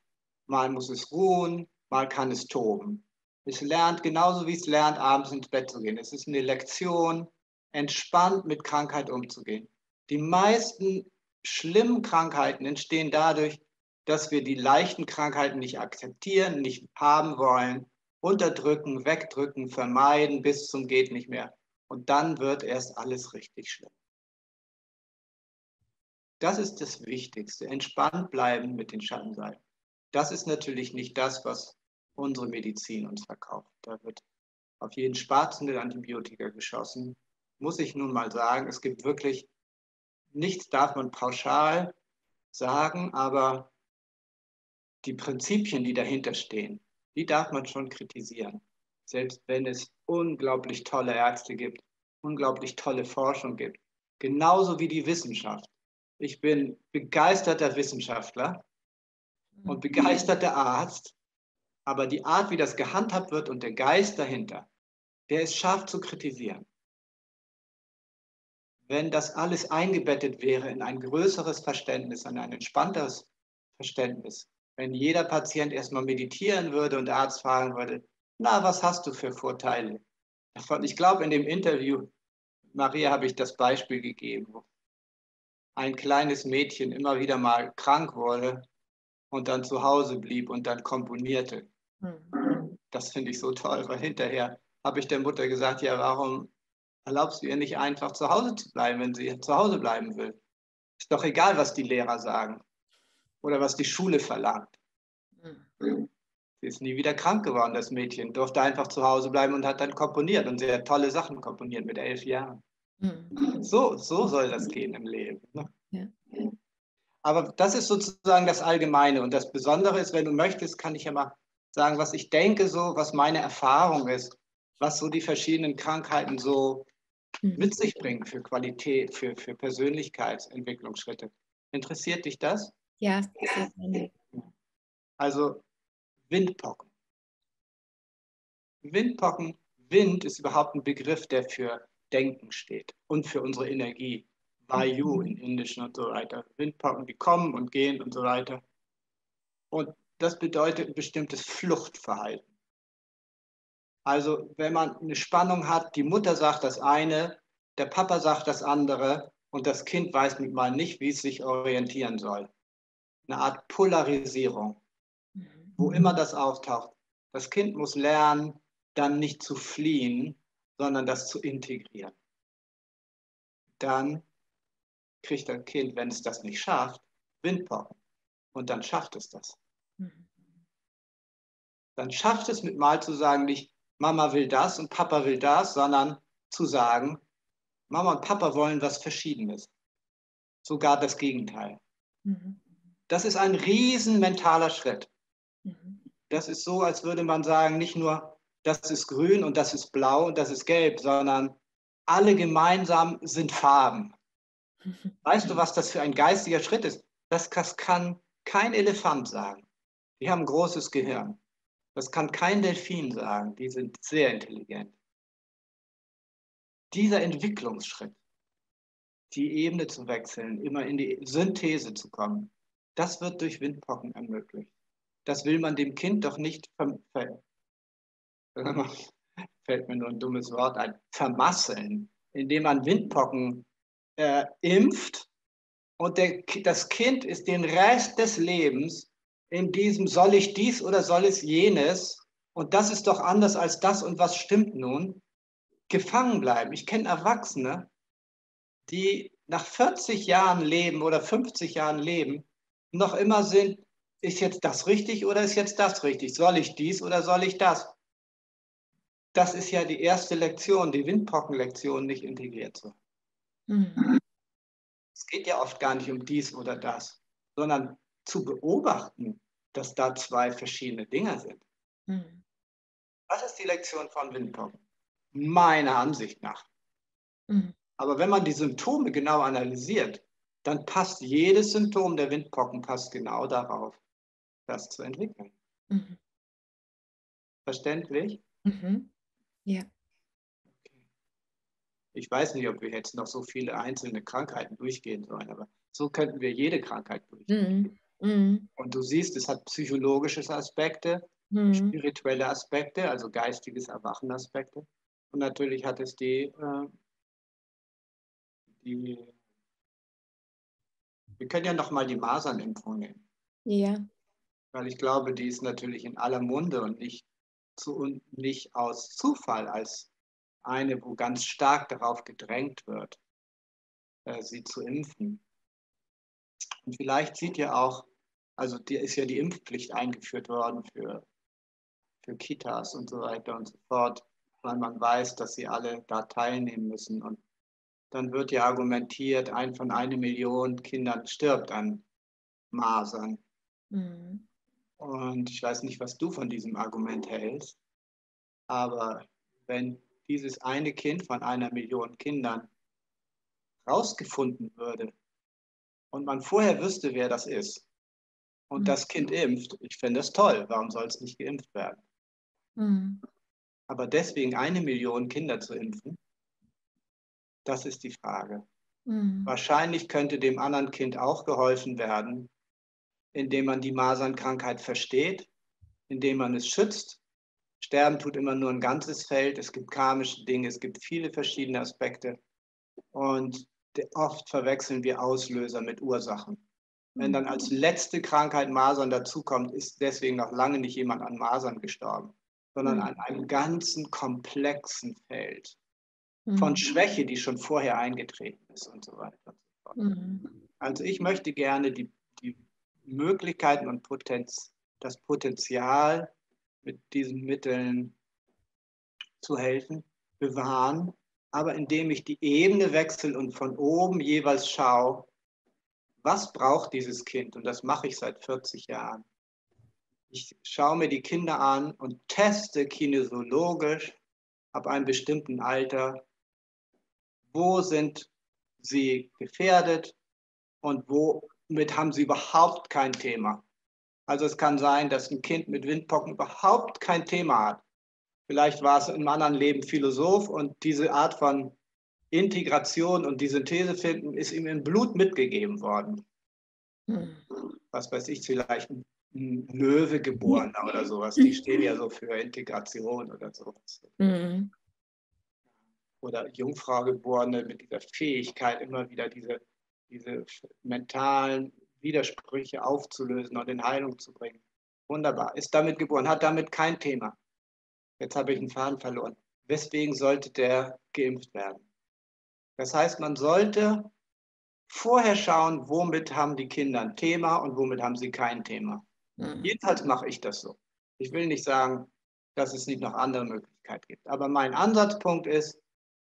Mal muss es ruhen, mal kann es toben. Es lernt genauso wie es lernt, abends ins Bett zu gehen. Es ist eine Lektion, entspannt mit Krankheit umzugehen. Die meisten schlimmen Krankheiten entstehen dadurch, dass wir die leichten Krankheiten nicht akzeptieren, nicht haben wollen, unterdrücken, wegdrücken, vermeiden bis zum geht nicht mehr. Und dann wird erst alles richtig schlimm. Das ist das Wichtigste. Entspannt bleiben mit den Schattenseiten. Das ist natürlich nicht das, was unsere Medizin uns verkauft. Da wird auf jeden Spatzen Antibiotika geschossen. Muss ich nun mal sagen, es gibt wirklich, nichts darf man pauschal sagen, aber die Prinzipien, die dahinter stehen, die darf man schon kritisieren. Selbst wenn es unglaublich tolle Ärzte gibt, unglaublich tolle Forschung gibt. Genauso wie die Wissenschaft. Ich bin begeisterter Wissenschaftler und begeisterter Arzt, aber die Art, wie das gehandhabt wird und der Geist dahinter, der ist scharf zu kritisieren. Wenn das alles eingebettet wäre in ein größeres Verständnis, in ein entspannteres Verständnis, wenn jeder Patient erstmal meditieren würde und der Arzt fragen würde, na, was hast du für Vorteile? Ich glaube, in dem Interview, Maria, habe ich das Beispiel gegeben, wo ein kleines Mädchen immer wieder mal krank wurde und dann zu Hause blieb und dann komponierte. Mhm. Das finde ich so toll, weil hinterher habe ich der Mutter gesagt, ja, warum erlaubst du ihr nicht einfach zu Hause zu bleiben, wenn sie zu Hause bleiben will? Ist doch egal, was die Lehrer sagen oder was die Schule verlangt. Mhm. Sie ist nie wieder krank geworden, das Mädchen, durfte einfach zu Hause bleiben und hat dann komponiert und sehr tolle Sachen komponiert mit elf Jahren. Mhm. So, so soll das gehen im Leben. Ne? Ja. Aber das ist sozusagen das Allgemeine. Und das Besondere ist, wenn du möchtest, kann ich ja mal sagen, was ich denke, so, was meine Erfahrung ist, was so die verschiedenen Krankheiten so. Mit sich bringen für Qualität, für, für Persönlichkeitsentwicklungsschritte. Interessiert dich das? Ja, gerne. Also Windpocken. Windpocken, Wind ist überhaupt ein Begriff, der für Denken steht und für unsere Energie. Vayu in Indischen und so weiter. Windpocken, die kommen und gehen und so weiter. Und das bedeutet ein bestimmtes Fluchtverhalten. Also wenn man eine Spannung hat, die Mutter sagt das eine, der Papa sagt das andere und das Kind weiß mal nicht, wie es sich orientieren soll. Eine Art Polarisierung, wo immer das auftaucht. Das Kind muss lernen, dann nicht zu fliehen, sondern das zu integrieren. Dann kriegt ein Kind, wenn es das nicht schafft, Windpocken. Und dann schafft es das. Mhm. Dann schafft es mit Mal zu sagen, nicht Mama will das und Papa will das, sondern zu sagen, Mama und Papa wollen was Verschiedenes. Sogar das Gegenteil. Mhm. Das ist ein riesen mentaler Schritt. Mhm. Das ist so, als würde man sagen, nicht nur das ist grün und das ist blau und das ist gelb, sondern alle gemeinsam sind Farben. Weißt du, was das für ein geistiger Schritt ist? Das kann kein Elefant sagen. Die haben ein großes Gehirn. Das kann kein Delfin sagen. Die sind sehr intelligent. Dieser Entwicklungsschritt, die Ebene zu wechseln, immer in die Synthese zu kommen, das wird durch Windpocken ermöglicht. Das will man dem Kind doch nicht fällt mir nur ein dummes Wort ein, vermasseln, indem man Windpocken äh, impft und der, das Kind ist den Rest des Lebens in diesem soll ich dies oder soll es jenes und das ist doch anders als das und was stimmt nun, gefangen bleiben. Ich kenne Erwachsene, die nach 40 Jahren leben oder 50 Jahren leben, noch immer sind, ist jetzt das richtig oder ist jetzt das richtig? Soll ich dies oder soll ich das? das ist ja die erste Lektion, die Windpockenlektion nicht integriert zu. Mhm. Es geht ja oft gar nicht um dies oder das, sondern zu beobachten, dass da zwei verschiedene Dinge sind. Mhm. Was ist die Lektion von Windpocken? Meiner Ansicht nach. Mhm. Aber wenn man die Symptome genau analysiert, dann passt jedes Symptom der Windpocken passt genau darauf, das zu entwickeln. Mhm. Verständlich? Mhm. Ja. Ich weiß nicht, ob wir jetzt noch so viele einzelne Krankheiten durchgehen sollen, aber so könnten wir jede Krankheit durchgehen. Mhm. Mhm. Und du siehst, es hat psychologische Aspekte, mhm. spirituelle Aspekte, also geistiges Erwachen-Aspekte. Und natürlich hat es die, äh, die Wir können ja noch mal die Masernimpfung nehmen. Ja. Weil ich glaube, die ist natürlich in aller Munde und nicht, zu, nicht aus Zufall als eine, wo ganz stark darauf gedrängt wird, äh, sie zu impfen. Und vielleicht sieht ihr auch, also die ist ja die Impfpflicht eingeführt worden für, für Kitas und so weiter und so fort, weil man weiß, dass sie alle da teilnehmen müssen. Und dann wird ja argumentiert, ein von einer Million Kindern stirbt an Masern. Mhm. Und ich weiß nicht, was du von diesem Argument hältst, aber wenn dieses eine Kind von einer Million Kindern rausgefunden würde und man vorher wüsste, wer das ist und mhm. das Kind impft, ich fände das toll. Warum soll es nicht geimpft werden? Mhm. Aber deswegen eine Million Kinder zu impfen, das ist die Frage. Mhm. Wahrscheinlich könnte dem anderen Kind auch geholfen werden, indem man die Masernkrankheit versteht, indem man es schützt. Sterben tut immer nur ein ganzes Feld. Es gibt karmische Dinge, es gibt viele verschiedene Aspekte. Und oft verwechseln wir Auslöser mit Ursachen. Wenn dann als mhm. letzte Krankheit Masern dazukommt, ist deswegen noch lange nicht jemand an Masern gestorben, sondern mhm. an einem ganzen komplexen Feld von mhm. Schwäche, die schon vorher eingetreten ist und so weiter. Also ich möchte gerne die, die Möglichkeiten und Potenz, das Potenzial mit diesen Mitteln zu helfen, bewahren aber indem ich die Ebene wechsle und von oben jeweils schaue, was braucht dieses Kind? Und das mache ich seit 40 Jahren. Ich schaue mir die Kinder an und teste kinesiologisch ab einem bestimmten Alter, wo sind sie gefährdet und womit haben sie überhaupt kein Thema. Also es kann sein, dass ein Kind mit Windpocken überhaupt kein Thema hat. Vielleicht war es im anderen Leben Philosoph und diese Art von Integration und die Synthese finden ist ihm im Blut mitgegeben worden. Hm. Was weiß ich, vielleicht ein Löwe geborener oder sowas. Die stehen ja so für Integration oder sowas. Mhm. Oder Jungfrau geborene mit dieser Fähigkeit, immer wieder diese, diese mentalen Widersprüche aufzulösen und in Heilung zu bringen. Wunderbar. Ist damit geboren, hat damit kein Thema. Jetzt habe ich einen Faden verloren. Weswegen sollte der geimpft werden? Das heißt, man sollte vorher schauen, womit haben die Kinder ein Thema und womit haben sie kein Thema. Mhm. Jedenfalls mache ich das so. Ich will nicht sagen, dass es nicht noch andere Möglichkeiten gibt. Aber mein Ansatzpunkt ist,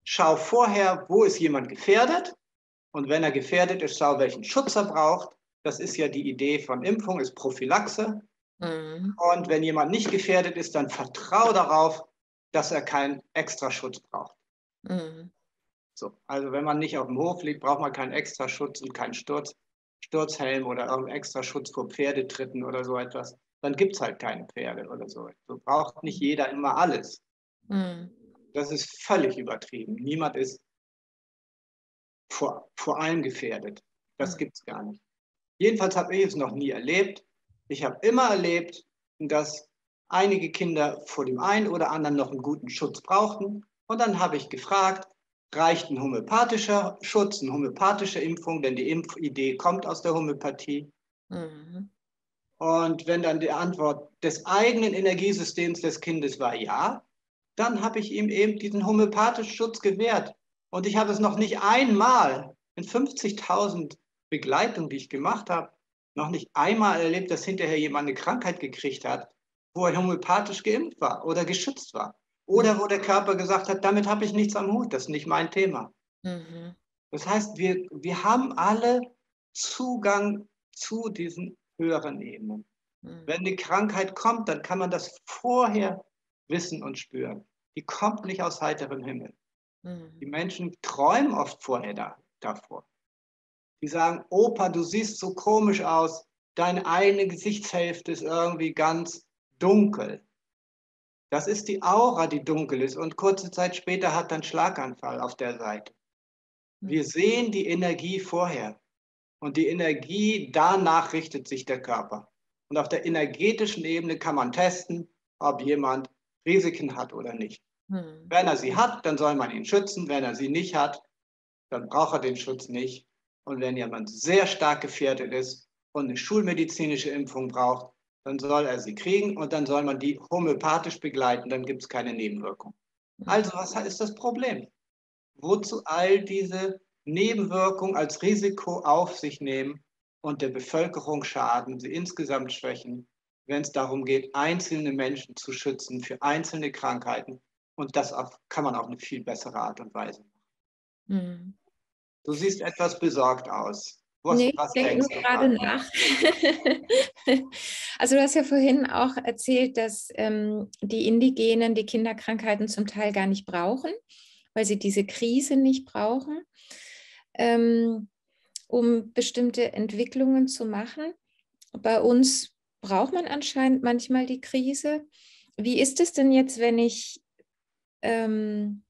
schau vorher, wo ist jemand gefährdet und wenn er gefährdet ist, schau, welchen Schutz er braucht. Das ist ja die Idee von Impfung, ist Prophylaxe. Mhm. Und wenn jemand nicht gefährdet ist, dann vertraue darauf, dass er keinen Extraschutz braucht. Mhm. So, also wenn man nicht auf dem Hof liegt, braucht man keinen Extraschutz und keinen Sturz, Sturzhelm oder irgendeinen Extraschutz vor Pferdetritten oder so etwas. Dann gibt es halt keine Pferde oder so. So braucht nicht jeder immer alles. Mhm. Das ist völlig übertrieben. Niemand ist vor, vor allem gefährdet. Das mhm. gibt es gar nicht. Jedenfalls habe ich es noch nie erlebt, ich habe immer erlebt, dass einige Kinder vor dem einen oder anderen noch einen guten Schutz brauchten. Und dann habe ich gefragt, reicht ein homöopathischer Schutz, eine homöopathische Impfung, denn die Impfidee kommt aus der Homöopathie. Mhm. Und wenn dann die Antwort des eigenen Energiesystems des Kindes war ja, dann habe ich ihm eben diesen homöopathischen Schutz gewährt. Und ich habe es noch nicht einmal in 50.000 Begleitungen, die ich gemacht habe, noch nicht einmal erlebt, dass hinterher jemand eine Krankheit gekriegt hat, wo er homöopathisch geimpft war oder geschützt war. Oder wo der Körper gesagt hat, damit habe ich nichts am Hut, das ist nicht mein Thema. Mhm. Das heißt, wir, wir haben alle Zugang zu diesen höheren Ebenen. Mhm. Wenn die Krankheit kommt, dann kann man das vorher wissen und spüren. Die kommt nicht aus heiterem Himmel. Mhm. Die Menschen träumen oft vorher da, davor die sagen, Opa, du siehst so komisch aus, deine eine Gesichtshälfte ist irgendwie ganz dunkel. Das ist die Aura, die dunkel ist und kurze Zeit später hat dann Schlaganfall auf der Seite. Wir sehen die Energie vorher und die Energie, danach richtet sich der Körper. Und auf der energetischen Ebene kann man testen, ob jemand Risiken hat oder nicht. Hm. Wenn er sie hat, dann soll man ihn schützen. Wenn er sie nicht hat, dann braucht er den Schutz nicht. Und wenn jemand sehr stark gefährdet ist und eine schulmedizinische Impfung braucht, dann soll er sie kriegen und dann soll man die homöopathisch begleiten, dann gibt es keine Nebenwirkung. Also was ist das Problem? Wozu all diese Nebenwirkungen als Risiko auf sich nehmen und der Bevölkerung schaden, sie insgesamt schwächen, wenn es darum geht, einzelne Menschen zu schützen für einzelne Krankheiten. Und das kann man auf eine viel bessere Art und Weise machen. Mhm. Du siehst etwas besorgt aus. Was, nee, was ich denke nur gerade nach. also du hast ja vorhin auch erzählt, dass ähm, die Indigenen die Kinderkrankheiten zum Teil gar nicht brauchen, weil sie diese Krise nicht brauchen, ähm, um bestimmte Entwicklungen zu machen. Bei uns braucht man anscheinend manchmal die Krise. Wie ist es denn jetzt, wenn ich, ähm,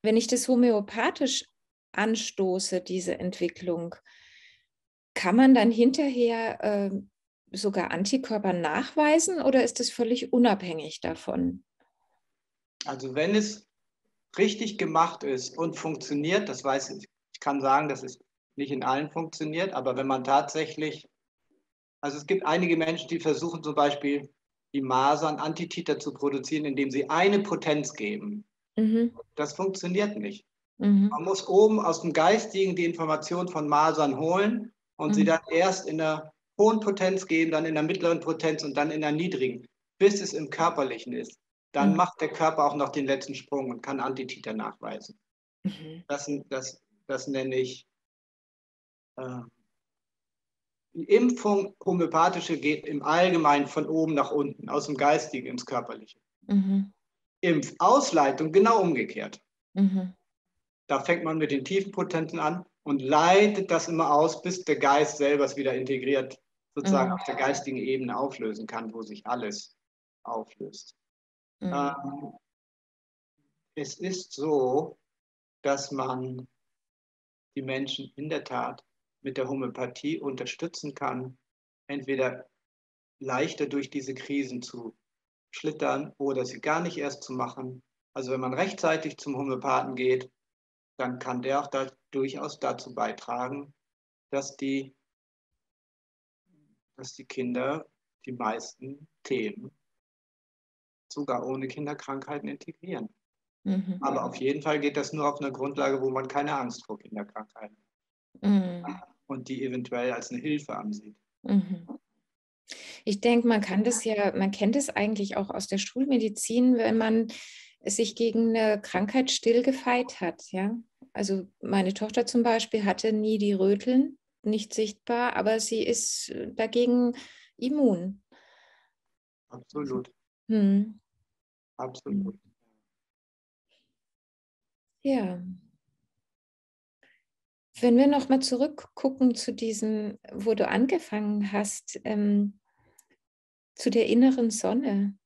wenn ich das homöopathisch anstoße, diese Entwicklung? Kann man dann hinterher äh, sogar Antikörper nachweisen oder ist es völlig unabhängig davon? Also wenn es richtig gemacht ist und funktioniert, das weiß ich, ich kann sagen, dass es nicht in allen funktioniert, aber wenn man tatsächlich also es gibt einige Menschen, die versuchen zum Beispiel die Masern Antititer zu produzieren, indem sie eine Potenz geben. Mhm. Das funktioniert nicht. Mhm. Man muss oben aus dem Geistigen die Information von Masern holen und mhm. sie dann erst in der hohen Potenz geben, dann in der mittleren Potenz und dann in der niedrigen, bis es im Körperlichen ist. Dann mhm. macht der Körper auch noch den letzten Sprung und kann Antititer nachweisen. Mhm. Das, das, das nenne ich äh, die Impfung, homöopathische, geht im Allgemeinen von oben nach unten, aus dem Geistigen ins Körperliche. Mhm. Impfausleitung genau umgekehrt. Mhm. Da fängt man mit den tiefen Potenzen an und leitet das immer aus, bis der Geist selber es wieder integriert, sozusagen mhm. auf der geistigen Ebene auflösen kann, wo sich alles auflöst. Mhm. Ähm, es ist so, dass man die Menschen in der Tat mit der Homöopathie unterstützen kann, entweder leichter durch diese Krisen zu schlittern oder sie gar nicht erst zu machen. Also wenn man rechtzeitig zum Homöopathen geht, dann kann der auch da durchaus dazu beitragen, dass die, dass die Kinder die meisten Themen sogar ohne Kinderkrankheiten integrieren. Mhm. Aber auf jeden Fall geht das nur auf einer Grundlage, wo man keine Angst vor Kinderkrankheiten hat mhm. und die eventuell als eine Hilfe ansieht. Mhm. Ich denke, man kann das ja, man kennt es eigentlich auch aus der Schulmedizin, wenn man sich gegen eine Krankheit stillgefeit hat. Ja? Also meine Tochter zum Beispiel hatte nie die Röteln, nicht sichtbar, aber sie ist dagegen immun. Absolut. Hm. Absolut. Ja. Wenn wir nochmal zurückgucken zu diesem, wo du angefangen hast, ähm, zu der inneren Sonne,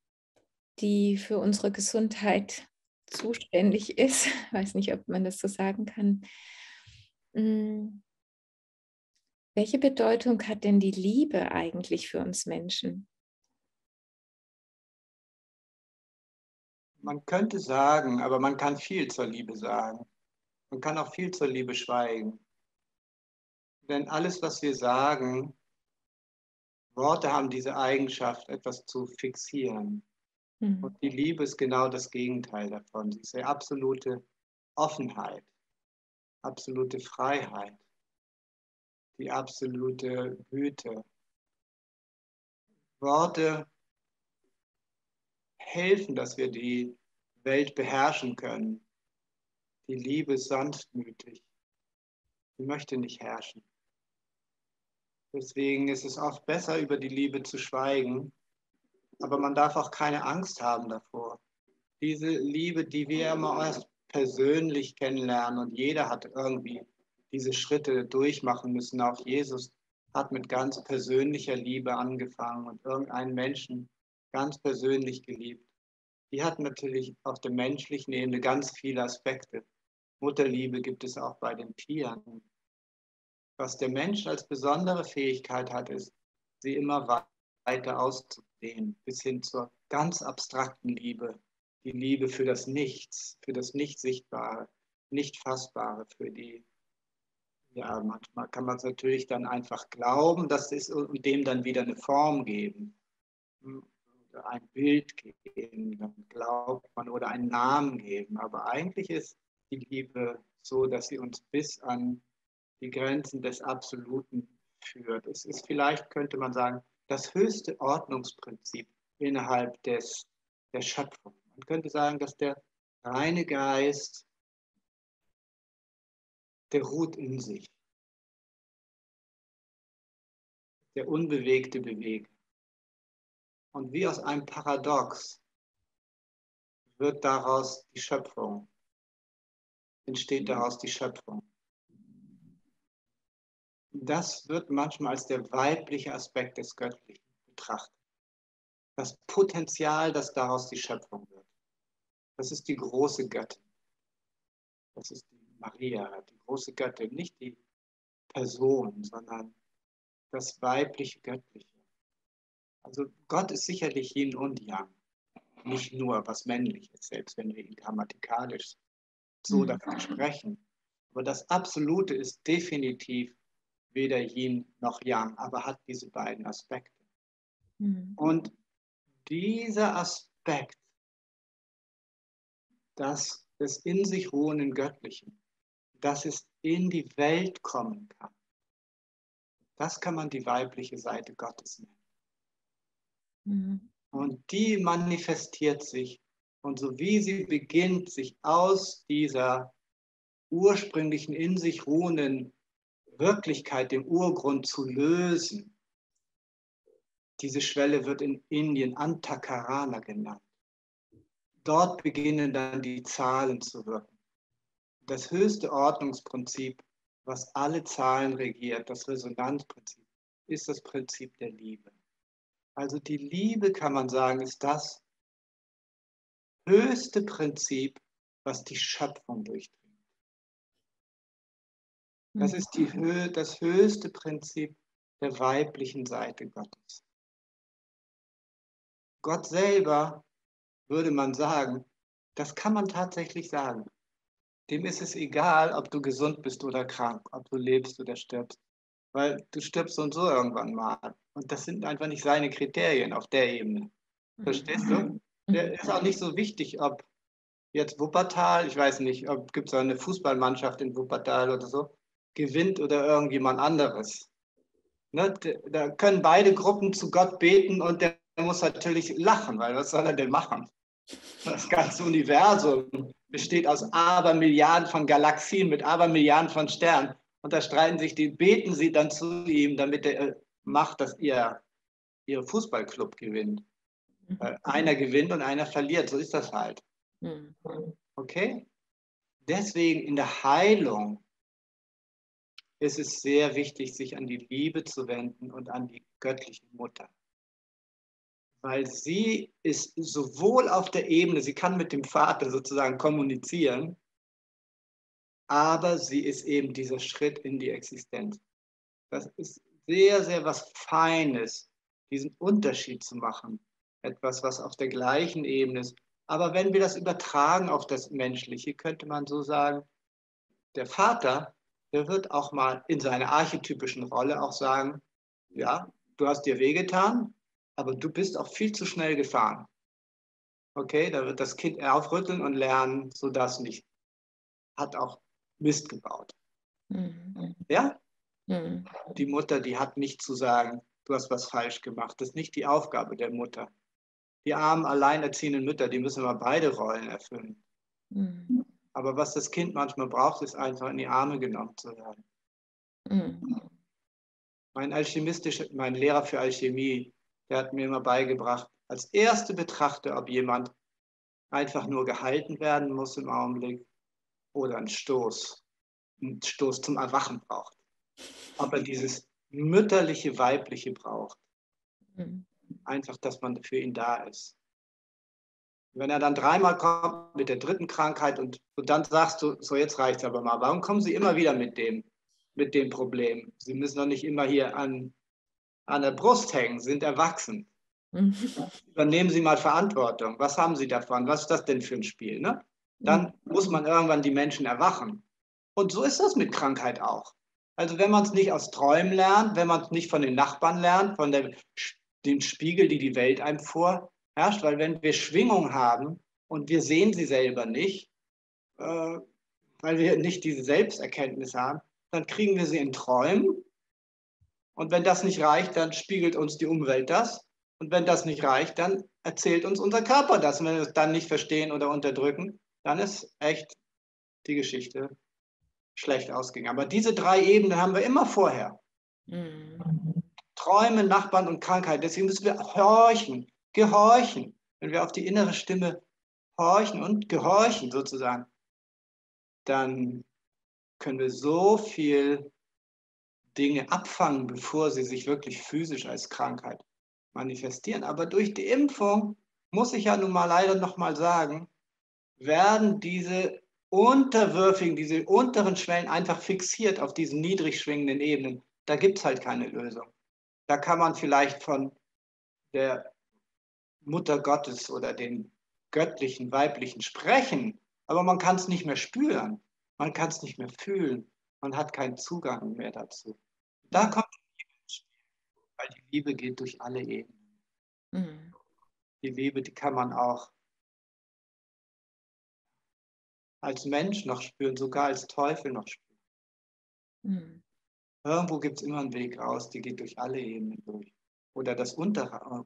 die für unsere Gesundheit zuständig ist. Weiß nicht, ob man das so sagen kann. Hm. Welche Bedeutung hat denn die Liebe eigentlich für uns Menschen? Man könnte sagen, aber man kann viel zur Liebe sagen. Man kann auch viel zur Liebe schweigen. Denn alles, was wir sagen, Worte haben diese Eigenschaft, etwas zu fixieren. Mhm. Und die Liebe ist genau das Gegenteil davon. Sie ist eine absolute Offenheit, absolute Freiheit, die absolute Güte. Worte helfen, dass wir die Welt beherrschen können. Die Liebe ist sanftmütig. Sie möchte nicht herrschen. Deswegen ist es oft besser, über die Liebe zu schweigen. Aber man darf auch keine Angst haben davor. Diese Liebe, die wir immer erst persönlich kennenlernen und jeder hat irgendwie diese Schritte durchmachen müssen. Auch Jesus hat mit ganz persönlicher Liebe angefangen und irgendeinen Menschen ganz persönlich geliebt. Die hat natürlich auf der menschlichen Ebene ganz viele Aspekte. Mutterliebe gibt es auch bei den Tieren. Was der Mensch als besondere Fähigkeit hat, ist, sie immer weiter auszudehnen, bis hin zur ganz abstrakten Liebe, die Liebe für das Nichts, für das Nicht-Sichtbare, Nicht-Fassbare, für die ja, manchmal kann man es natürlich dann einfach glauben, das ist und dem dann wieder eine Form geben. Ein Bild geben, dann glaubt man, oder einen Namen geben. Aber eigentlich ist die Liebe so, dass sie uns bis an die Grenzen des Absoluten führt. Es ist vielleicht, könnte man sagen, das höchste Ordnungsprinzip innerhalb des, der Schöpfung. Man könnte sagen, dass der reine Geist, der ruht in sich. Der unbewegte Beweger. Und wie aus einem Paradox wird daraus die Schöpfung, entsteht daraus die Schöpfung. Das wird manchmal als der weibliche Aspekt des Göttlichen betrachtet. Das Potenzial, das daraus die Schöpfung wird. Das ist die große Göttin. Das ist die Maria, die große Göttin, nicht die Person, sondern das weibliche Göttliche. Also Gott ist sicherlich Yin und Yang, nicht nur was männlich ist, selbst wenn wir ihn grammatikalisch so mhm. davon sprechen. Aber das Absolute ist definitiv weder Yin noch Yang, aber hat diese beiden Aspekte. Mhm. Und dieser Aspekt, das des in sich ruhenden Göttlichen, dass es in die Welt kommen kann, das kann man die weibliche Seite Gottes nennen. Mhm. Und die manifestiert sich und so wie sie beginnt, sich aus dieser ursprünglichen in sich ruhenden Wirklichkeit, dem Urgrund zu lösen. Diese Schwelle wird in Indien Antakarana genannt. Dort beginnen dann die Zahlen zu wirken. Das höchste Ordnungsprinzip, was alle Zahlen regiert, das Resonanzprinzip, ist das Prinzip der Liebe. Also die Liebe, kann man sagen, ist das höchste Prinzip, was die Schöpfung durchdringt. Das ist die Höhe, das höchste Prinzip der weiblichen Seite Gottes. Gott selber, würde man sagen, das kann man tatsächlich sagen. Dem ist es egal, ob du gesund bist oder krank, ob du lebst oder stirbst. Weil du stirbst so und so irgendwann mal. Und das sind einfach nicht seine Kriterien auf der Ebene. Verstehst du? Der ist auch nicht so wichtig, ob jetzt Wuppertal, ich weiß nicht, ob gibt es eine Fußballmannschaft in Wuppertal oder so, gewinnt oder irgendjemand anderes. Ne, da können beide Gruppen zu Gott beten und der muss natürlich lachen, weil was soll er denn machen? Das ganze Universum besteht aus Abermilliarden von Galaxien mit Abermilliarden von Sternen. Und da streiten sich die, beten sie dann zu ihm, damit er äh, macht, dass ihr, ihr Fußballclub gewinnt. Weil einer gewinnt und einer verliert, so ist das halt. Mhm. Okay? Deswegen in der Heilung ist es sehr wichtig, sich an die Liebe zu wenden und an die göttliche Mutter. Weil sie ist sowohl auf der Ebene, sie kann mit dem Vater sozusagen kommunizieren, aber sie ist eben dieser Schritt in die Existenz. Das ist sehr, sehr was Feines, diesen Unterschied zu machen. Etwas, was auf der gleichen Ebene ist. Aber wenn wir das übertragen auf das Menschliche, könnte man so sagen, der Vater der wird auch mal in seiner archetypischen Rolle auch sagen, ja, du hast dir wehgetan, aber du bist auch viel zu schnell gefahren. Okay, da wird das Kind aufrütteln und lernen, so das nicht. Hat auch Mist gebaut. Mhm. Ja? Mhm. Die Mutter, die hat nicht zu sagen, du hast was falsch gemacht. Das ist nicht die Aufgabe der Mutter. Die armen, alleinerziehenden Mütter, die müssen aber beide Rollen erfüllen. Mhm. Aber was das Kind manchmal braucht, ist einfach in die Arme genommen zu werden. Mhm. Mein alchemistischer, mein Lehrer für Alchemie, der hat mir immer beigebracht, als erste betrachte, ob jemand einfach nur gehalten werden muss im Augenblick oder einen Stoß, einen Stoß zum Erwachen braucht. Ob er dieses mütterliche, weibliche braucht. Mhm. Einfach, dass man für ihn da ist. Wenn er dann dreimal kommt mit der dritten Krankheit und, und dann sagst du, so jetzt reicht es aber mal. Warum kommen Sie immer wieder mit dem, mit dem Problem? Sie müssen doch nicht immer hier an, an der Brust hängen, sind erwachsen. Mhm. Übernehmen Sie mal Verantwortung. Was haben Sie davon? Was ist das denn für ein Spiel? Ne? Dann mhm. muss man irgendwann die Menschen erwachen. Und so ist das mit Krankheit auch. Also wenn man es nicht aus Träumen lernt, wenn man es nicht von den Nachbarn lernt, von der, den Spiegel, die die Welt einem vorherrscht, weil wenn wir Schwingung haben und wir sehen sie selber nicht, äh, weil wir nicht diese Selbsterkenntnis haben, dann kriegen wir sie in Träumen. Und wenn das nicht reicht, dann spiegelt uns die Umwelt das. Und wenn das nicht reicht, dann erzählt uns unser Körper das. Und wenn wir es dann nicht verstehen oder unterdrücken, dann ist echt die Geschichte schlecht ausgegangen. Aber diese drei Ebenen haben wir immer vorher. Mhm. Träume, Nachbarn und Krankheit. Deswegen müssen wir horchen, gehorchen. Wenn wir auf die innere Stimme horchen und gehorchen sozusagen, dann können wir so viel Dinge abfangen, bevor sie sich wirklich physisch als Krankheit manifestieren. Aber durch die Impfung, muss ich ja nun mal leider noch mal sagen, werden diese unterwürfigen, diese unteren Schwellen einfach fixiert auf diesen niedrig schwingenden Ebenen. Da gibt es halt keine Lösung. Da kann man vielleicht von der Mutter Gottes oder den göttlichen, weiblichen sprechen, aber man kann es nicht mehr spüren, man kann es nicht mehr fühlen, man hat keinen Zugang mehr dazu. Da kommt weil die Liebe geht durch alle Ebenen. Mhm. Die Liebe, die kann man auch als Mensch noch spüren, sogar als Teufel noch spüren. Mhm. Irgendwo gibt es immer einen Weg raus, die geht durch alle Ebenen durch. Oder das Unter,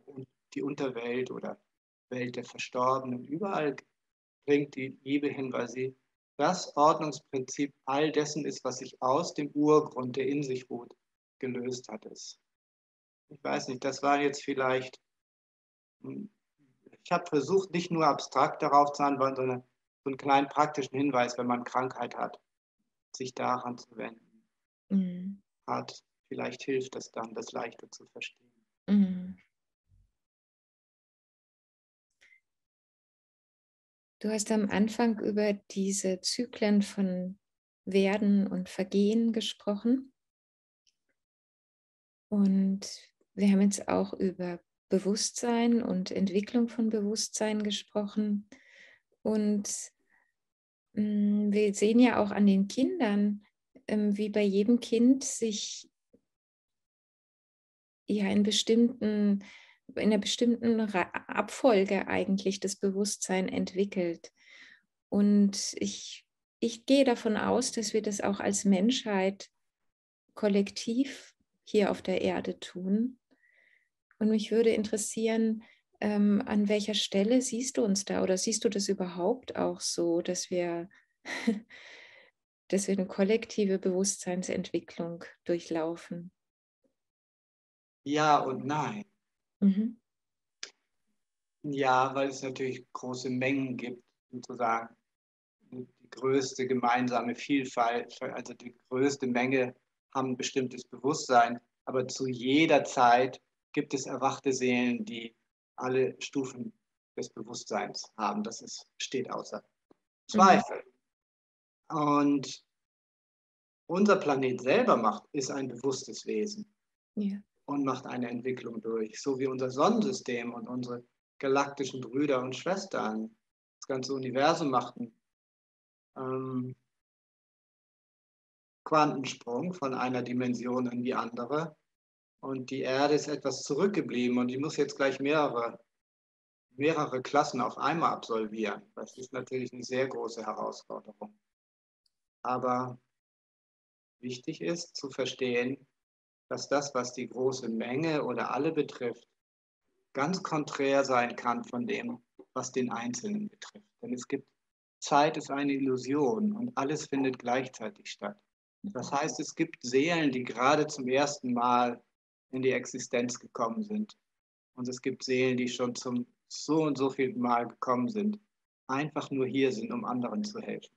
die Unterwelt oder Welt der Verstorbenen. Überall bringt die Liebe hin, weil sie das Ordnungsprinzip all dessen ist, was sich aus dem Urgrund, der in sich ruht, gelöst hat. Ist ich weiß nicht, das war jetzt vielleicht, hm, ich habe versucht, nicht nur abstrakt darauf zu antworten, sondern so einen kleinen praktischen Hinweis, wenn man Krankheit hat, sich daran zu wenden. Mhm. Hat, vielleicht hilft das dann, das leichter zu verstehen. Mhm. Du hast am Anfang über diese Zyklen von Werden und Vergehen gesprochen. Und wir haben jetzt auch über Bewusstsein und Entwicklung von Bewusstsein gesprochen. Und mm, wir sehen ja auch an den Kindern, ähm, wie bei jedem Kind sich ja in bestimmten in einer bestimmten Abfolge eigentlich das Bewusstsein entwickelt. Und ich, ich gehe davon aus, dass wir das auch als Menschheit kollektiv hier auf der Erde tun. Und mich würde interessieren, ähm, an welcher Stelle siehst du uns da oder siehst du das überhaupt auch so, dass wir, dass wir eine kollektive Bewusstseinsentwicklung durchlaufen? Ja und nein. Mhm. Ja, weil es natürlich große Mengen gibt, sozusagen die größte gemeinsame Vielfalt, also die größte Menge haben ein bestimmtes Bewusstsein, aber zu jeder Zeit gibt es erwachte Seelen, die alle Stufen des Bewusstseins haben. Das ist, steht außer Zweifel. Mhm. Und unser Planet selber macht, ist ein bewusstes Wesen ja. Und macht eine Entwicklung durch, so wie unser Sonnensystem und unsere galaktischen Brüder und Schwestern. Das ganze Universum machten ähm, Quantensprung von einer Dimension in die andere. Und die Erde ist etwas zurückgeblieben und die muss jetzt gleich mehrere, mehrere Klassen auf einmal absolvieren. Das ist natürlich eine sehr große Herausforderung. Aber wichtig ist zu verstehen, dass das, was die große Menge oder alle betrifft, ganz konträr sein kann von dem, was den Einzelnen betrifft. Denn es gibt Zeit ist eine Illusion und alles findet gleichzeitig statt. Das heißt, es gibt Seelen, die gerade zum ersten Mal in die Existenz gekommen sind. Und es gibt Seelen, die schon zum so und so viel Mal gekommen sind, einfach nur hier sind, um anderen zu helfen.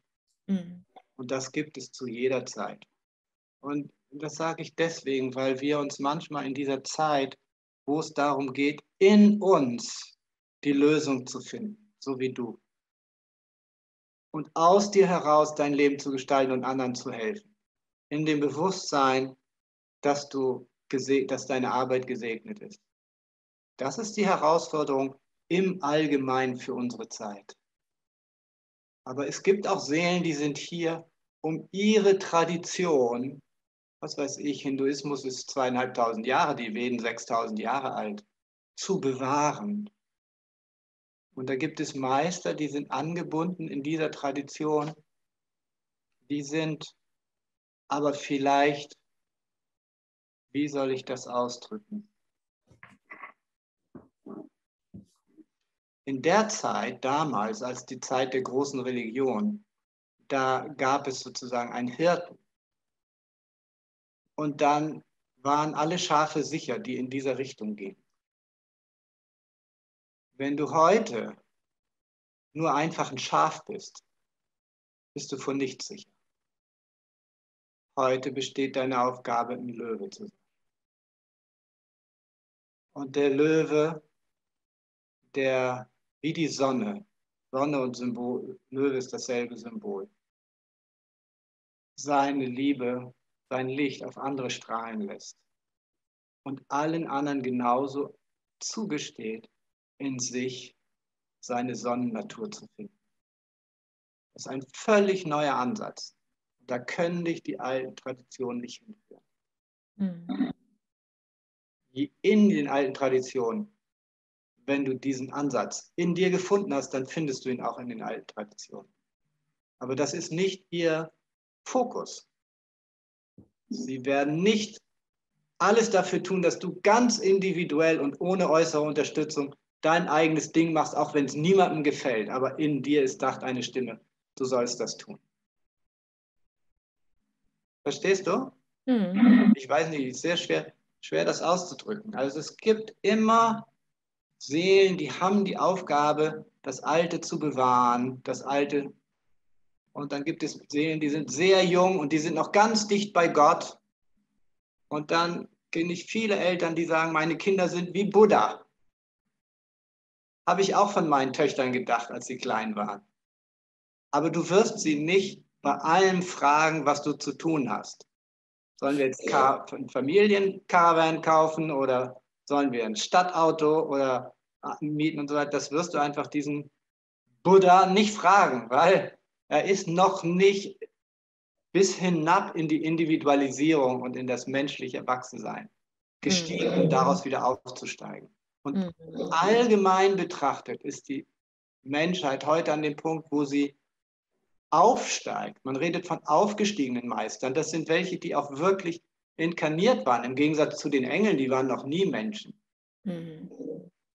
Mhm. Und das gibt es zu jeder Zeit. Und das sage ich deswegen, weil wir uns manchmal in dieser Zeit, wo es darum geht, in uns die Lösung zu finden, so wie du. Und aus dir heraus dein Leben zu gestalten und anderen zu helfen in dem Bewusstsein, dass du dass deine Arbeit gesegnet ist. Das ist die Herausforderung im Allgemeinen für unsere Zeit. Aber es gibt auch Seelen, die sind hier, um ihre Tradition was weiß ich, Hinduismus ist zweieinhalbtausend Jahre, die Veden 6000 Jahre alt, zu bewahren. Und da gibt es Meister, die sind angebunden in dieser Tradition, die sind aber vielleicht, wie soll ich das ausdrücken? In der Zeit, damals, als die Zeit der großen Religion, da gab es sozusagen einen Hirten. Und dann waren alle Schafe sicher, die in dieser Richtung gingen. Wenn du heute nur einfach ein Schaf bist, bist du vor nichts sicher. Heute besteht deine Aufgabe, ein Löwe zu sein. Und der Löwe, der wie die Sonne, Sonne und Symbol, Löwe ist dasselbe Symbol, seine Liebe, sein Licht auf andere strahlen lässt und allen anderen genauso zugesteht, in sich seine Sonnennatur zu finden. Das ist ein völlig neuer Ansatz. Da können dich die alten Traditionen nicht hinführen. Mhm. In den alten Traditionen, wenn du diesen Ansatz in dir gefunden hast, dann findest du ihn auch in den alten Traditionen. Aber das ist nicht ihr Fokus. Sie werden nicht alles dafür tun, dass du ganz individuell und ohne äußere Unterstützung dein eigenes Ding machst, auch wenn es niemandem gefällt. Aber in dir ist dacht eine Stimme, du sollst das tun. Verstehst du? Mhm. Ich weiß nicht, es ist sehr schwer, schwer das auszudrücken. Also es gibt immer Seelen, die haben die Aufgabe, das Alte zu bewahren, das Alte und dann gibt es Seelen, die sind sehr jung und die sind noch ganz dicht bei Gott. Und dann kenne ich viele Eltern, die sagen, meine Kinder sind wie Buddha. Habe ich auch von meinen Töchtern gedacht, als sie klein waren. Aber du wirst sie nicht bei allem fragen, was du zu tun hast. Sollen wir jetzt ein Familiencaravan kaufen oder sollen wir ein Stadtauto oder mieten und so weiter? Das wirst du einfach diesen Buddha nicht fragen, weil er ist noch nicht bis hinab in die Individualisierung und in das menschliche Erwachsensein gestiegen, mhm. um daraus wieder aufzusteigen. Und mhm. allgemein betrachtet ist die Menschheit heute an dem Punkt, wo sie aufsteigt. Man redet von aufgestiegenen Meistern. Das sind welche, die auch wirklich inkarniert waren, im Gegensatz zu den Engeln, die waren noch nie Menschen. Mhm.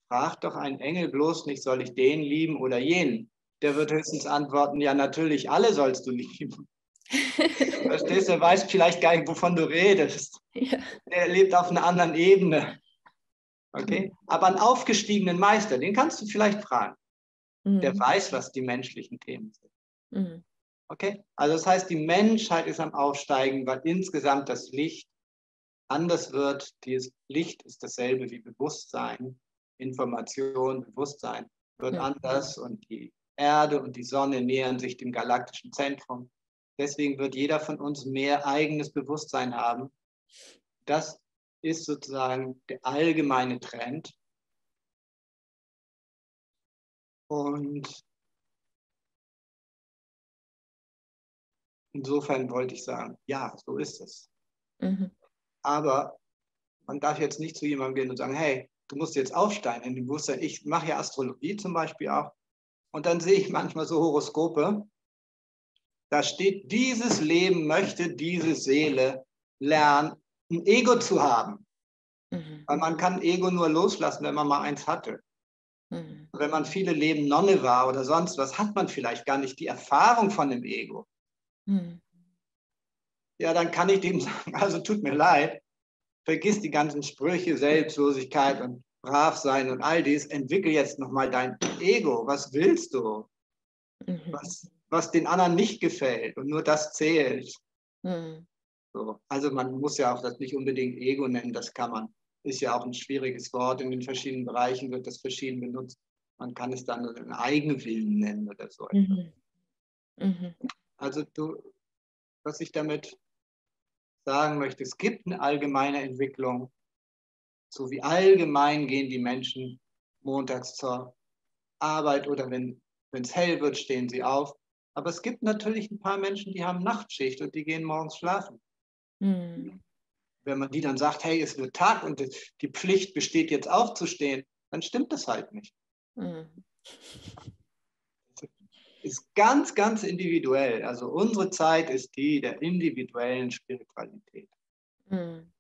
Frag doch einen Engel bloß nicht, soll ich den lieben oder jenen? Der wird höchstens antworten, ja, natürlich, alle sollst du lieben. Verstehst du? Er weiß vielleicht gar nicht, wovon du redest. Ja. Er lebt auf einer anderen Ebene. Okay? Aber einen aufgestiegenen Meister, den kannst du vielleicht fragen. Mhm. Der weiß, was die menschlichen Themen sind. Mhm. Okay? Also das heißt, die Menschheit ist am Aufsteigen, weil insgesamt das Licht anders wird. Dieses Licht ist dasselbe wie Bewusstsein, Information, Bewusstsein wird mhm. anders und die Erde und die Sonne nähern sich dem galaktischen Zentrum. Deswegen wird jeder von uns mehr eigenes Bewusstsein haben. Das ist sozusagen der allgemeine Trend. Und insofern wollte ich sagen, ja, so ist es. Mhm. Aber man darf jetzt nicht zu jemandem gehen und sagen, hey, du musst jetzt aufsteigen in dem Bewusstsein. Ich mache ja Astrologie zum Beispiel auch. Und dann sehe ich manchmal so Horoskope. Da steht, dieses Leben möchte diese Seele lernen, ein Ego zu haben. Mhm. Weil man kann Ego nur loslassen, wenn man mal eins hatte. Mhm. Wenn man viele Leben Nonne war oder sonst was, hat man vielleicht gar nicht die Erfahrung von dem Ego. Mhm. Ja, dann kann ich dem sagen, also tut mir leid, vergiss die ganzen Sprüche, Selbstlosigkeit und brav sein und all dies, entwickel jetzt nochmal dein Ego. Was willst du? Mhm. Was, was den anderen nicht gefällt und nur das zählt. Mhm. So. Also man muss ja auch das nicht unbedingt Ego nennen, das kann man. Ist ja auch ein schwieriges Wort. In den verschiedenen Bereichen wird das verschieden benutzt. Man kann es dann einen Eigenwillen nennen oder so. Mhm. Mhm. Also du, was ich damit sagen möchte, es gibt eine allgemeine Entwicklung so wie allgemein gehen die Menschen montags zur Arbeit oder wenn es hell wird, stehen sie auf. Aber es gibt natürlich ein paar Menschen, die haben Nachtschicht und die gehen morgens schlafen. Mhm. Wenn man die dann sagt, hey, es wird Tag und die Pflicht besteht jetzt aufzustehen, dann stimmt das halt nicht. Mhm. Ist ganz, ganz individuell. Also unsere Zeit ist die der individuellen Spiritualität. Mhm.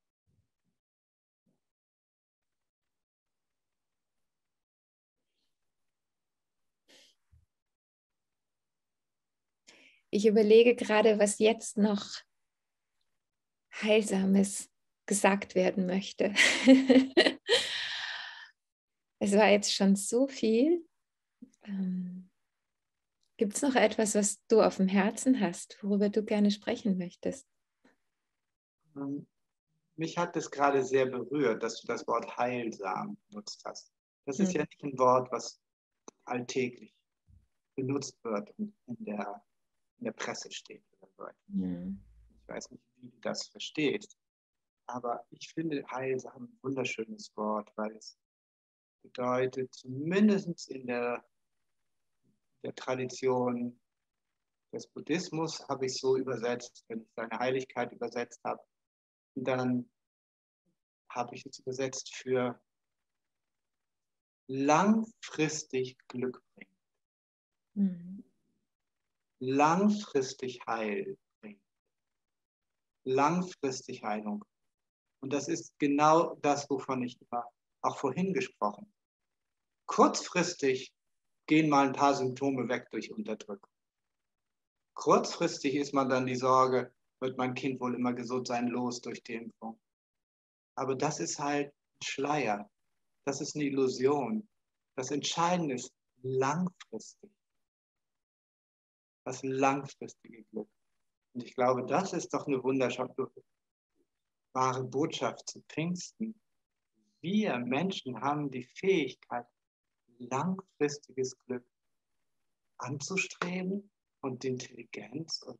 Ich überlege gerade, was jetzt noch Heilsames gesagt werden möchte. es war jetzt schon so viel. Ähm, Gibt es noch etwas, was du auf dem Herzen hast, worüber du gerne sprechen möchtest? Ähm, mich hat es gerade sehr berührt, dass du das Wort heilsam benutzt hast. Das ist hm. ja nicht ein Wort, was alltäglich benutzt wird in der in der Presse steht. Mhm. Ich weiß nicht, wie du das verstehst, aber ich finde heilsam ein wunderschönes Wort, weil es bedeutet, zumindest in der, der Tradition des Buddhismus habe ich so übersetzt, wenn ich seine Heiligkeit übersetzt habe, dann habe ich es übersetzt für langfristig Glück bringen. Mhm langfristig Heil bringt. Langfristig Heilung. Und das ist genau das, wovon ich auch vorhin gesprochen habe. Kurzfristig gehen mal ein paar Symptome weg durch Unterdrückung. Kurzfristig ist man dann die Sorge, wird mein Kind wohl immer gesund sein, los durch die Impfung. Aber das ist halt ein Schleier. Das ist eine Illusion. Das Entscheidende ist langfristig das langfristige Glück. Und ich glaube, das ist doch eine wunderbare Botschaft zu Pfingsten. Wir Menschen haben die Fähigkeit, langfristiges Glück anzustreben und die Intelligenz und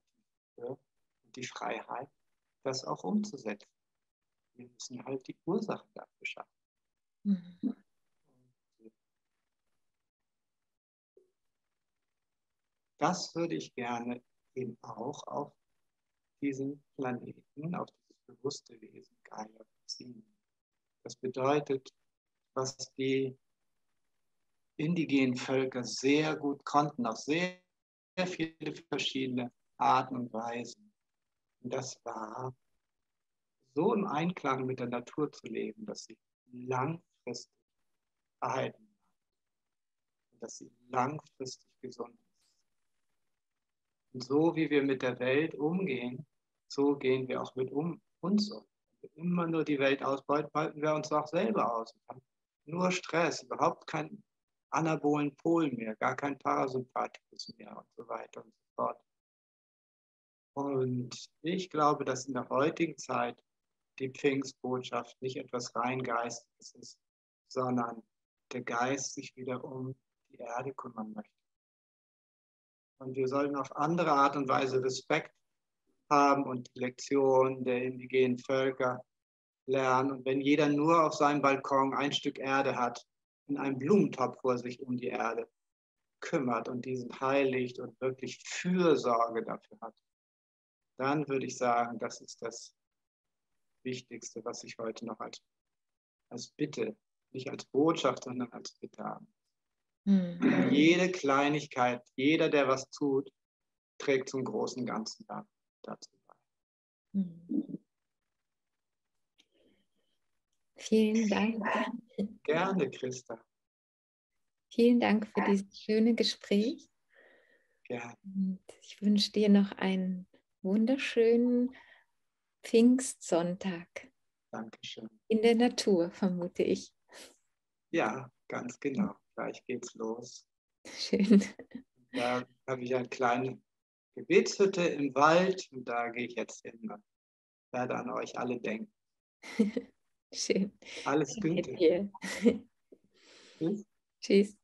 die Freiheit, das auch umzusetzen. Wir müssen halt die Ursachen dafür schaffen. Mhm. Das würde ich gerne eben auch auf diesen Planeten, auf dieses bewusste Wesen Gaia beziehen. Das bedeutet, was die indigenen Völker sehr gut konnten, auf sehr, sehr viele verschiedene Arten und Weisen. Und das war, so im Einklang mit der Natur zu leben, dass sie langfristig erhalten und dass sie langfristig gesund und so wie wir mit der Welt umgehen, so gehen wir auch mit um, uns um. Wenn wir immer nur die Welt ausbeuten, halten wir uns auch selber aus. Nur Stress, überhaupt kein anabolen Pol mehr, gar kein Parasympathikus mehr und so weiter und so fort. Und ich glaube, dass in der heutigen Zeit die Pfingstbotschaft nicht etwas rein Geistiges ist, sondern der Geist sich wieder um die Erde kümmern möchte. Und wir sollten auf andere Art und Weise Respekt haben und die Lektion der indigenen Völker lernen. Und wenn jeder nur auf seinem Balkon ein Stück Erde hat, in einem Blumentopf vor sich um die Erde kümmert und diesen heiligt und wirklich Fürsorge dafür hat, dann würde ich sagen, das ist das Wichtigste, was ich heute noch als, als Bitte, nicht als Botschaft, sondern als Bitte habe. Mhm. Jede Kleinigkeit, jeder, der was tut, trägt zum großen Ganzen dazu bei. Mhm. Vielen Dank. Gerne, Christa. Vielen Dank für dieses schöne Gespräch. Ja. ich wünsche dir noch einen wunderschönen Pfingstsonntag. Dankeschön. In der Natur, vermute ich. Ja, ganz genau gleich geht's los. Schön. Da habe ich eine kleine Gebetshütte im Wald und da gehe ich jetzt hin und werde an euch alle denken. Schön. Alles Gute. Tschüss. Tschüss.